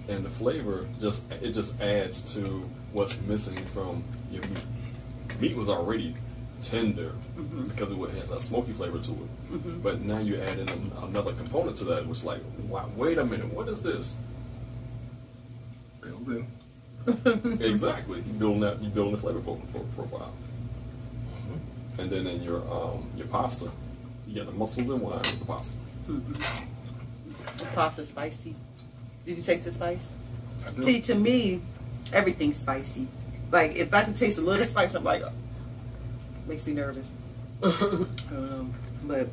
And the flavor just it just adds to what's missing from your meat. Meat was already tender
Mhm.
because it has a smoky flavor to it.
Mhm.
But now you add in an- another component to that, which like, wow, wait a minute, what is this?
Building.
exactly, you building that, you building the flavor pro- pro- profile. And then in your um, your pasta, you get the mussels and wine with the pasta.
The pasta spicy. Did you taste the spice?
I do.
See, to me, everything's spicy. Like, if I can taste a little spice, I'm like, oh, makes me nervous. um, but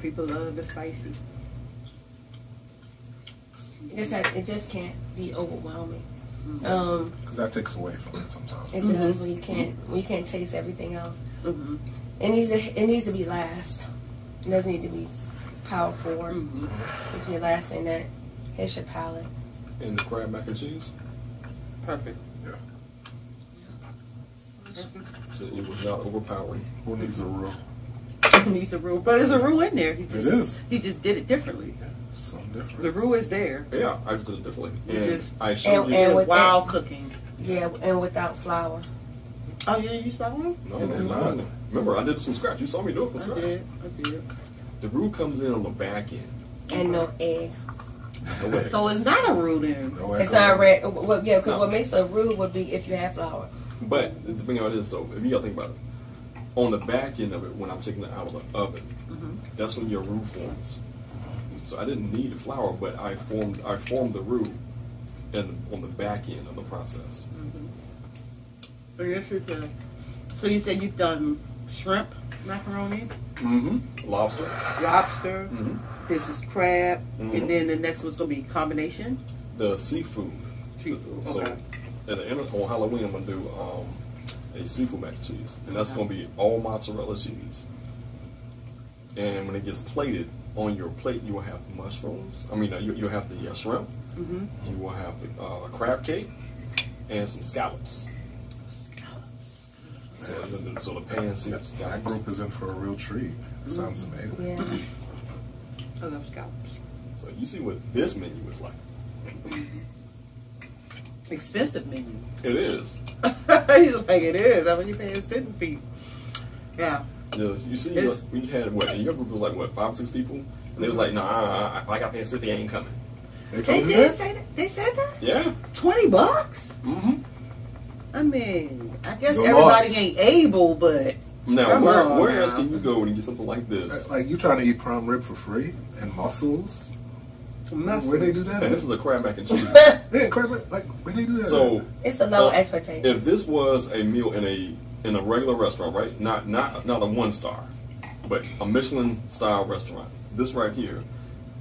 people love the spicy.
it just had, it just can't be overwhelming. Um,
Because that takes away from it sometimes.
it
Mhm.
does when you can't when you can't taste everything else.
Mm-hmm.
It needs to it needs to be last. It doesn't need to be powerful. Or
Mm-hmm.
it needs to be last thing that hits your palate.
And the crab mac and cheese,
Perfect.
Yeah.
so it was not overpowering.
Who needs a roux?
Needs a roux, but there's a roux in there. He just,
It is.
He just did it differently.
Something different.
The roux is there.
Yeah, I just did it differently.
You
And
just-
I showed
And-
you.
and
Did
with
wild cooking.
Yeah, and without flour.
Oh, you didn't use flour?
no, no,
did
no,
not.
Remember, I did some scratch. You saw me do it from
I
scratch.
did. I did.
The roux comes in on the back end.
And no egg.
No way.
So it's not a roux then.
No
It's
echo.
not red. Well, yeah, because
No.
what makes a roux would be if you have flour.
But the thing about it is, though, if you gotta think about it, on the back end of it, when I'm taking it out of the oven,
Mhm.
that's when your roux forms. So I didn't need flour, but I formed I formed the roux, and on the back end of the process.
You can. So you said you've done shrimp macaroni,
Mm-hmm. Lobster.
lobster.
Mm-hmm.
This is crab,
Mhm.
and then the next one's gonna be combination.
The seafood.
Seafood,
So
okay.
At the end of, on Halloween, I'm gonna do um, a seafood mac and cheese, and that's
Okay.
gonna be all mozzarella cheese. And when it gets plated on your plate, you will have mushrooms. I mean, uh, you you have the uh, shrimp.
Mm-hmm.
You will have the uh, crab cake and some scallops. So, the- so the pan seared
That, that group is in for a real treat. It sounds amazing.
Yeah.
I love scallops.
So you see what this menu is like.
Expensive menu.
It is.
He's like, it is. I mean, you paying sitting fee. Yeah.
Yes, you see,
It's-
we had what? And your group was like what, five, six people, and they was like, "Nah, I, I, I got paid sitting, Cynthia ain't coming."
They
They
told you
did
that?
say that. They said that.
Yeah.
Twenty bucks.
Mm-hmm.
I mean, I guess
Your
everybody
loss.
ain't able, but
Now, where, where
now.
else can you go and get something like this?
Like you trying to eat prime rib for free and mussels? Where they do that?
And this is a crab mac and cheese.
Yeah, crab rib. Like where they do that?
so.
It's a low
Uh,
expectation.
if this was a meal in a in a regular restaurant, right? Not not not a one star, but a Michelin style restaurant, this right here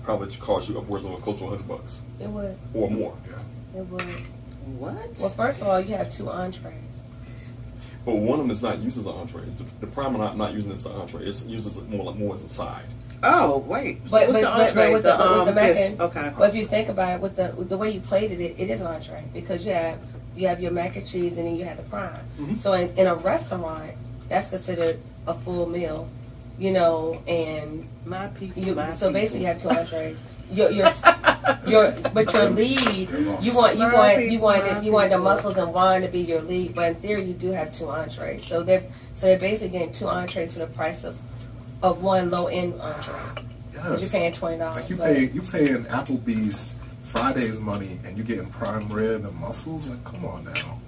probably cost you upwards of close to hundred bucks
it would.
or more. Yeah.
It would.
what?
Well, first of all, you have two entrees.
But one of them is not used as an entree. The, the prime I'm not, not using as an entree. It's used as a, more like more as a side.
Oh wait.
But-
What's
but-
the
but- but with the- but with
um,
the
this.
mac and-
Okay.
But if you think about it, with the with the way you plated it, it is an entree because you have you have your mac and cheese and then you have the prime.
Mhm.
So in, in a restaurant, that's considered a full meal, you know, and
My people.
you
my
so basically you have two entrees. Your your your but your lead you want you
My
want you want
my
the, you want the
people.
mussels and wine to be your lead, but in theory you do have two entrees. So they're so they're basically getting two entrees for the price of of one low end entree because you're paying twenty dollars.
Like you pay, you paying Applebee's Friday's money, and you're getting prime rib and mussels. Like, come on now.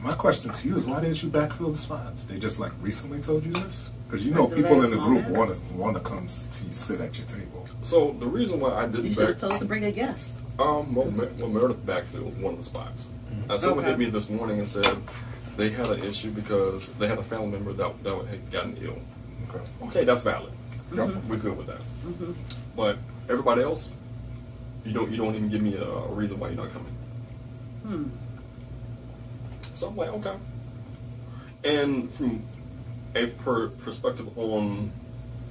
My question to you is, why didn't you backfill the spots? They just like recently told you this, because you know
At the
people in the group want to want to come to sit at your table.
So the reason why I didn't
should
back,
told us to bring a guest.
um, well, Mer- well Meredith backfilled one of the spots. And someone
Okay.
hit me this morning and said they had an issue because they had a family member that that had gotten ill.
Okay.
Okay, that's valid.
Yep.
We're good with that.
Mm-hmm.
But everybody else, you don't you don't even give me a, a reason why you're not coming.
Hmm.
So I'm like, okay. And from a per perspective on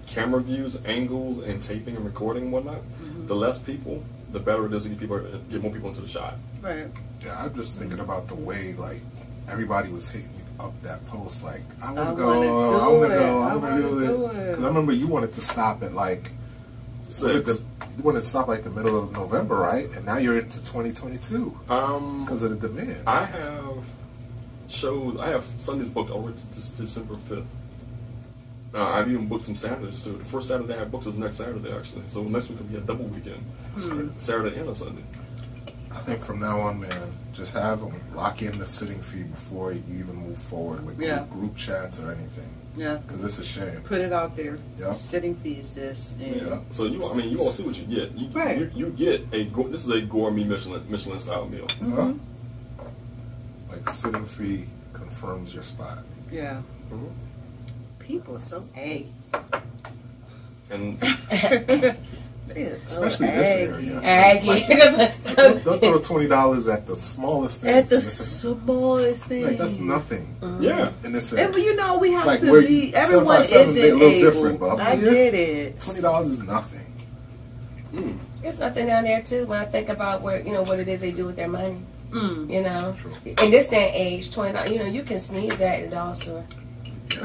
camera views, angles, and taping and recording and whatnot, the less people, the better it is to get people get more people into the shot.
Right.
Yeah, I'm just thinking about the way like everybody was hitting up that post. Like, I want
I
to go,
wanna
I
do
want to
it,
go,
I
I want
wanna
to do
do
it.
it.
Because I remember you wanted to stop at like was it
Six.
the, you wanted to stop like the middle of November, right? And now you're into 2022
Um,
because of the demand.
I have shows. I have Sundays booked over to, to December fifth. Uh, I've even booked some Saturdays too. The first Saturday I have booked is next Saturday actually. So next week will be a double weekend, Saturday and a Sunday.
I think from now on, man, just have them lock in the sitting fee before you even move forward with
Yeah.
group, group chats or anything.
Yeah.
Because it's a shame.
Put it out there.
Yeah.
Sitting fee is this. And
Yeah. So you, I mean, you all see what you get. You,
Right.
you, you get a this is a gourmet Michelin Michelin style meal.
Huh? Like sitting fee confirms your spot.
Yeah.
Mm -hmm.
People are so eggy.
And
They are so
Especially this area.
Aggie.
Don't, don't throw twenty dollars at the smallest thing.
At the smallest thing.
like that's nothing
yeah,
in this
And
area.
you know we have
Like,
to be. Everyone isn't
they a little
able.
different, but
I
here-
get it.
Twenty dollars is nothing.
mm.
It's nothing down there too when I think about where you know what it is they do with their money.
Mm.
You know,
True.
in this day and age, twenty dollars. You know, you can sneeze that at the dollar store.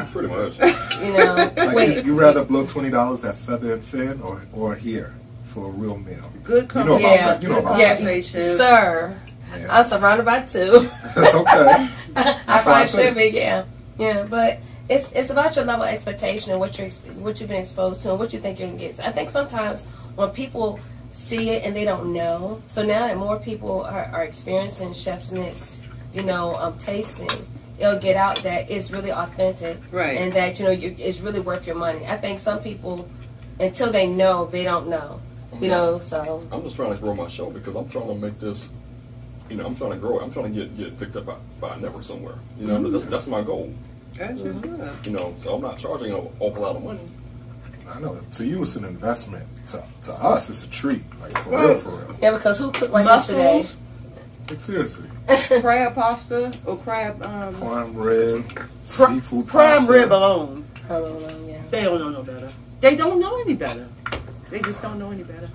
pretty much.
You know,
Like
wait.
you, you rather blow twenty dollars at Feather and Fin or or here for a real meal.
Good
You know
conversation.
Yeah.
that. You know
Good
about
yeah, sir.
Yeah.
I'm surrounded by two.
okay.
I
what I
probably
said.
should be, yeah, yeah. But it's it's about your level of expectation and what you're what you've been exposed to and what you think you're gonna get. I think sometimes when people see it and they don't know, so now that more people are, are experiencing Chef's Nick's, you know, um, tasting, it'll get out that it's really authentic,
Right.
And that you know you, it's really worth your money. I think some people, until they know, they don't know, you know. So
I'm just trying to grow my show because I'm trying to make this. You know, I'm trying to grow it. I'm trying to get get picked up by, by a network somewhere. You know, that's, that's my goal.
As you should.
You know, so I'm not charging an awful lot of money.
I know. To you, it's an investment. To, to us, it's a treat. Like for real, for real.
yeah, because who cooked like this today?
Like seriously,
crab pasta, or crab um,
prime rib,
pr-
seafood
prime
pasta.
rib alone.
I yeah.
They don't know no better. They don't know any better. They just don't know any better.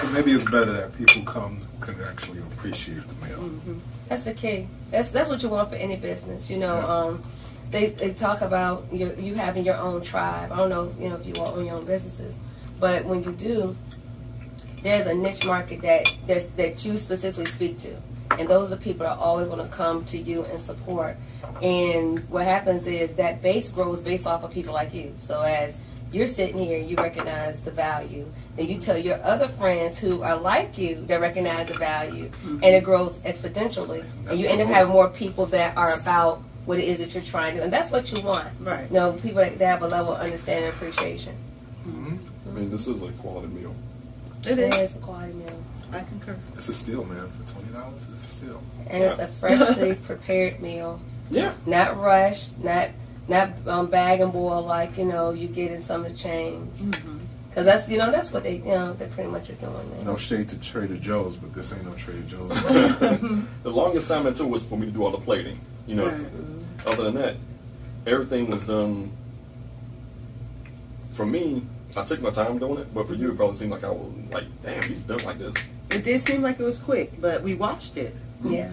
So maybe it's better that people come can actually appreciate the meal.
That's the key. That's that's what you want for any business. You know,
Yeah.
um, they they talk about you you having your own tribe. I don't know, you know, if you own your own businesses, but when you do, there's a niche market that that's, that you specifically speak to, and those are the people that are always going to come to you and support. And what happens is that base grows based off of people like you. So as you're sitting here, you recognize the value. Then you tell your other friends who are like you that recognize the value, and it grows exponentially. And you end up having more people that are about what it is that you're trying to do, and that's what you want.
Right.
You know, people that, that have a level of understanding and appreciation.
hmm
I mean, this is a quality meal.
It
It
is.
is a quality meal,
I concur.
It's a steal, man. For twenty dollars, it's a steal.
and it's a freshly prepared meal,
Yeah.
not rushed, not not um, bag and boil like you know you get in some of the chains.
Mm-hmm.
Because that's you know that's what they you know they pretty much are doing there.
No shade to Trader Joe's, but this ain't no Trader Joe's.
The longest time it took was for me to do all the plating. You know,
Right.
other than that, everything was done. For me, I took my time doing it, but for you, it probably seemed like I was like, damn, he's done like this.
It did seem like it was quick, but we watched it.
Yeah.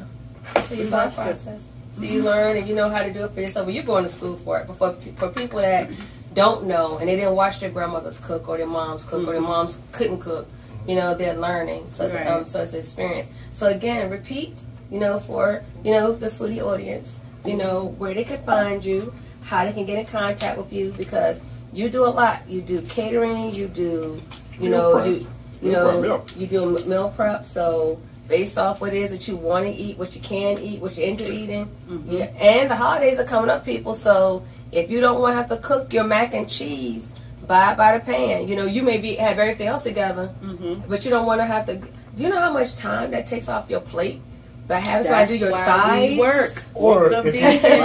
So you
We
saw the
watched it.
So you learn and you know how to do it for yourself. Well, you're going to school for it. But for, for people that don't know and they didn't watch their grandmothers cook or their moms cook or their moms couldn't cook, you know, they're learning. So it's,
Right.
um, so it's an experience. So again, repeat, you know, for, you know, the foodie audience, you know, where they can find you, how they can get in contact with you because you do a lot. You do catering, you do, you
Meal
know,
prep.
you, you
Meal prep,
know,
yeah.
you do meal prep. So based off what it is that you want to eat, what you can eat, what you're into eating, yeah. And the holidays are coming up, people. So if you don't want to have to cook your mac and cheese, buy it by the pan. You know, you may be have everything else together,
Mm-hmm.
but you don't want to have to. Do you know how much time that takes off your plate? By having somebody
That's
do your
why
sides.
work.
Or
Or
if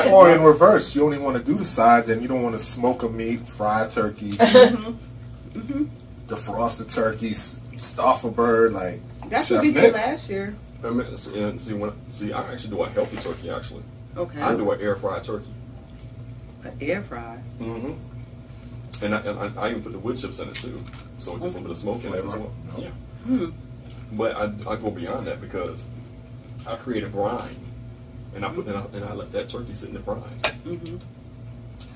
you, or in reverse, you only want to do the sides and you don't want to smoke a meat, fry a turkey, defrost a turkey, s- stuff a bird. Like
That's
Chef
what we
Nick.
did last year.
I mean, see, and see, when, see, I actually do a healthy turkey. Actually,
Okay.
I do an air fried turkey.
An air fry.
Mm-hmm. And I, and I, I even put the wood chips in it too, so it gets a little bit of smoke in it as well.
Flavor.
Yeah.
Hmm.
But I, I go beyond that because I create a brine, and I put and I, and I let that turkey sit in the brine.
Mm-hmm.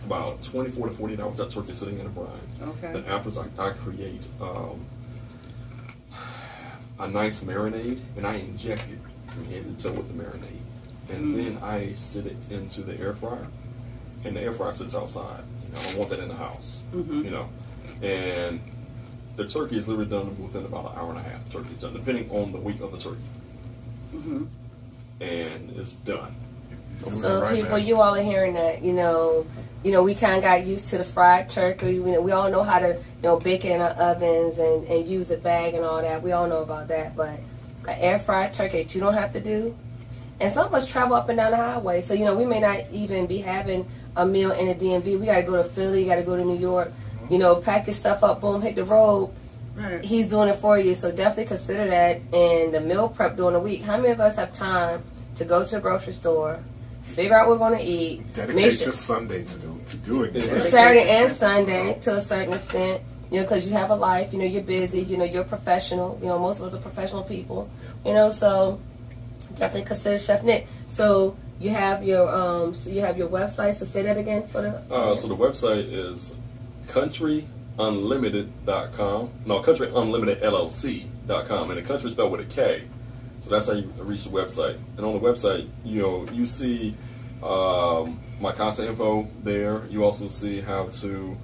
About 24 to 48 hours, that turkey sitting in the brine.
Okay.
Then afterwards, I, I create um, a nice marinade, and I inject it from head to toe with the marinade, and then I sit it into the air fryer, and the air fryer sits outside. You know, I don't want that in the house.
Mhm.
You know, and the turkey is literally done within about an hour and a half. The turkey is done, depending on the weight of the turkey,
Mm-hmm.
And it's done.
So
right,
people,
man.
you all are hearing that, you know, you know, we kind of got used to the fried turkey. You know, we all know how to, you know, bake it in our ovens and, and use a bag and all that. We all know about that. But an air fried turkey that you don't have to do. And some of us travel up and down the highway. So, you know, we may not even be having a meal in the DMV. We got to go to Philly, got to go to New York, you know, pack your stuff up, boom, hit the road.
Right.
He's doing it for you. So definitely consider that. And the meal prep during the week. How many of us have time to go to a grocery store, figure out what we're going to eat,
Dedicate
make sure
your Sunday to do to doing it.
Exactly.
Saturday and Sunday to a certain extent, you know, because you have a life, you know, you're busy, you know, you're a professional, you know, most of us are professional people, you know, so definitely consider Chef Nick. So you have your um, so you have your website. So say that again for the.
Uh, so the website is kountryunlimited.com. No, kountryunlimitedllc.com. And the country is spelled with a K. So that's how you reach the website. And on the website, you know, you see um, my contact info there. You also see how to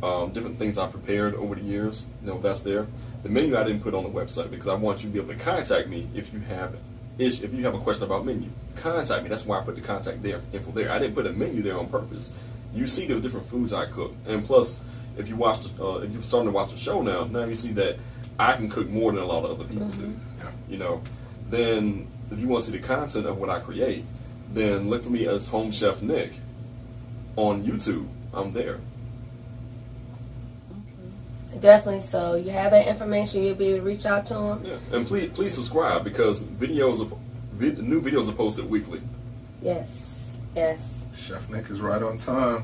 um, different things I prepared over the years. You know, that's there. The menu I didn't put on the website because I want you to be able to contact me if you have if you have a question about menu. Contact me. That's why I put the contact there info there. I didn't put a menu there on purpose. You see the different foods I cook, and plus, if you watch, the- uh, if you're starting to watch the show now, now you see that I can cook more than a lot of other people do. You know, then if you want to see the content of what I create, then look for me as Home Chef Nick on YouTube. I'm there.
Definitely. So you have that information. You'll be able to reach out to him.
Yeah, and please please subscribe because videos new videos are posted weekly.
Yes. Yes.
Chef Nick is right on time.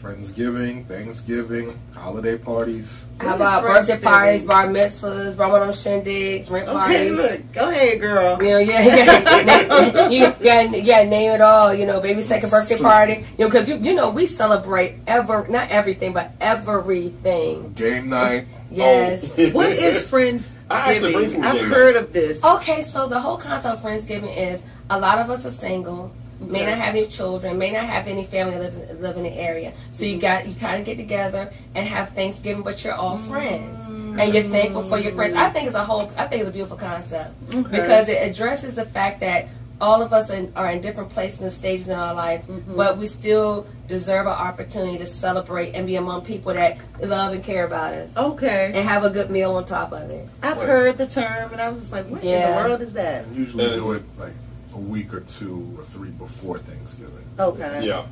Friendsgiving, Thanksgiving, holiday parties.
How
It is
about birthday parties, bar mitzvahs, Ramadan shindigs, rent
Okay,
parties?
look. Go ahead, girl.
You know, yeah, yeah, you, yeah, yeah, name it all. You know, baby second birthday
So-
party. You know, because you, you know, we celebrate ever, not everything, but everything.
Game night.
Yes. Oh.
What is Friendsgiving?
I actually bring food
I've heard of this.
Okay, so the whole concept of Friendsgiving is a lot of us are single, may
Okay.
not have any children, may not have any family live in, live in the area. So you got you kind of get together and have Thanksgiving, but you're all friends. And you're thankful for your friends. I think it's a whole. I think it's a beautiful concept
Okay.
because it addresses the fact that all of us in, are in different places and stages in our life,
Mm-hmm.
but we still deserve an opportunity to celebrate and be among people that love and care about us,
Okay.
and have a good meal on top of it.
I've
Right.
heard the term, and I was just like, what in the world is that?
Usually
And-
do it like a week or two or three before Thanksgiving.
Okay.
Yeah.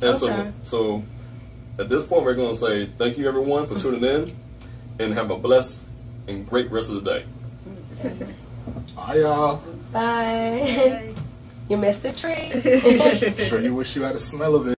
And so
Okay.
so at this point we're going to say thank you everyone for tuning in and have a blessed and great rest of the day.
Bye, y'all.
Bye.
Okay.
you missed the tree.
Sure, you wish you had a smell of it.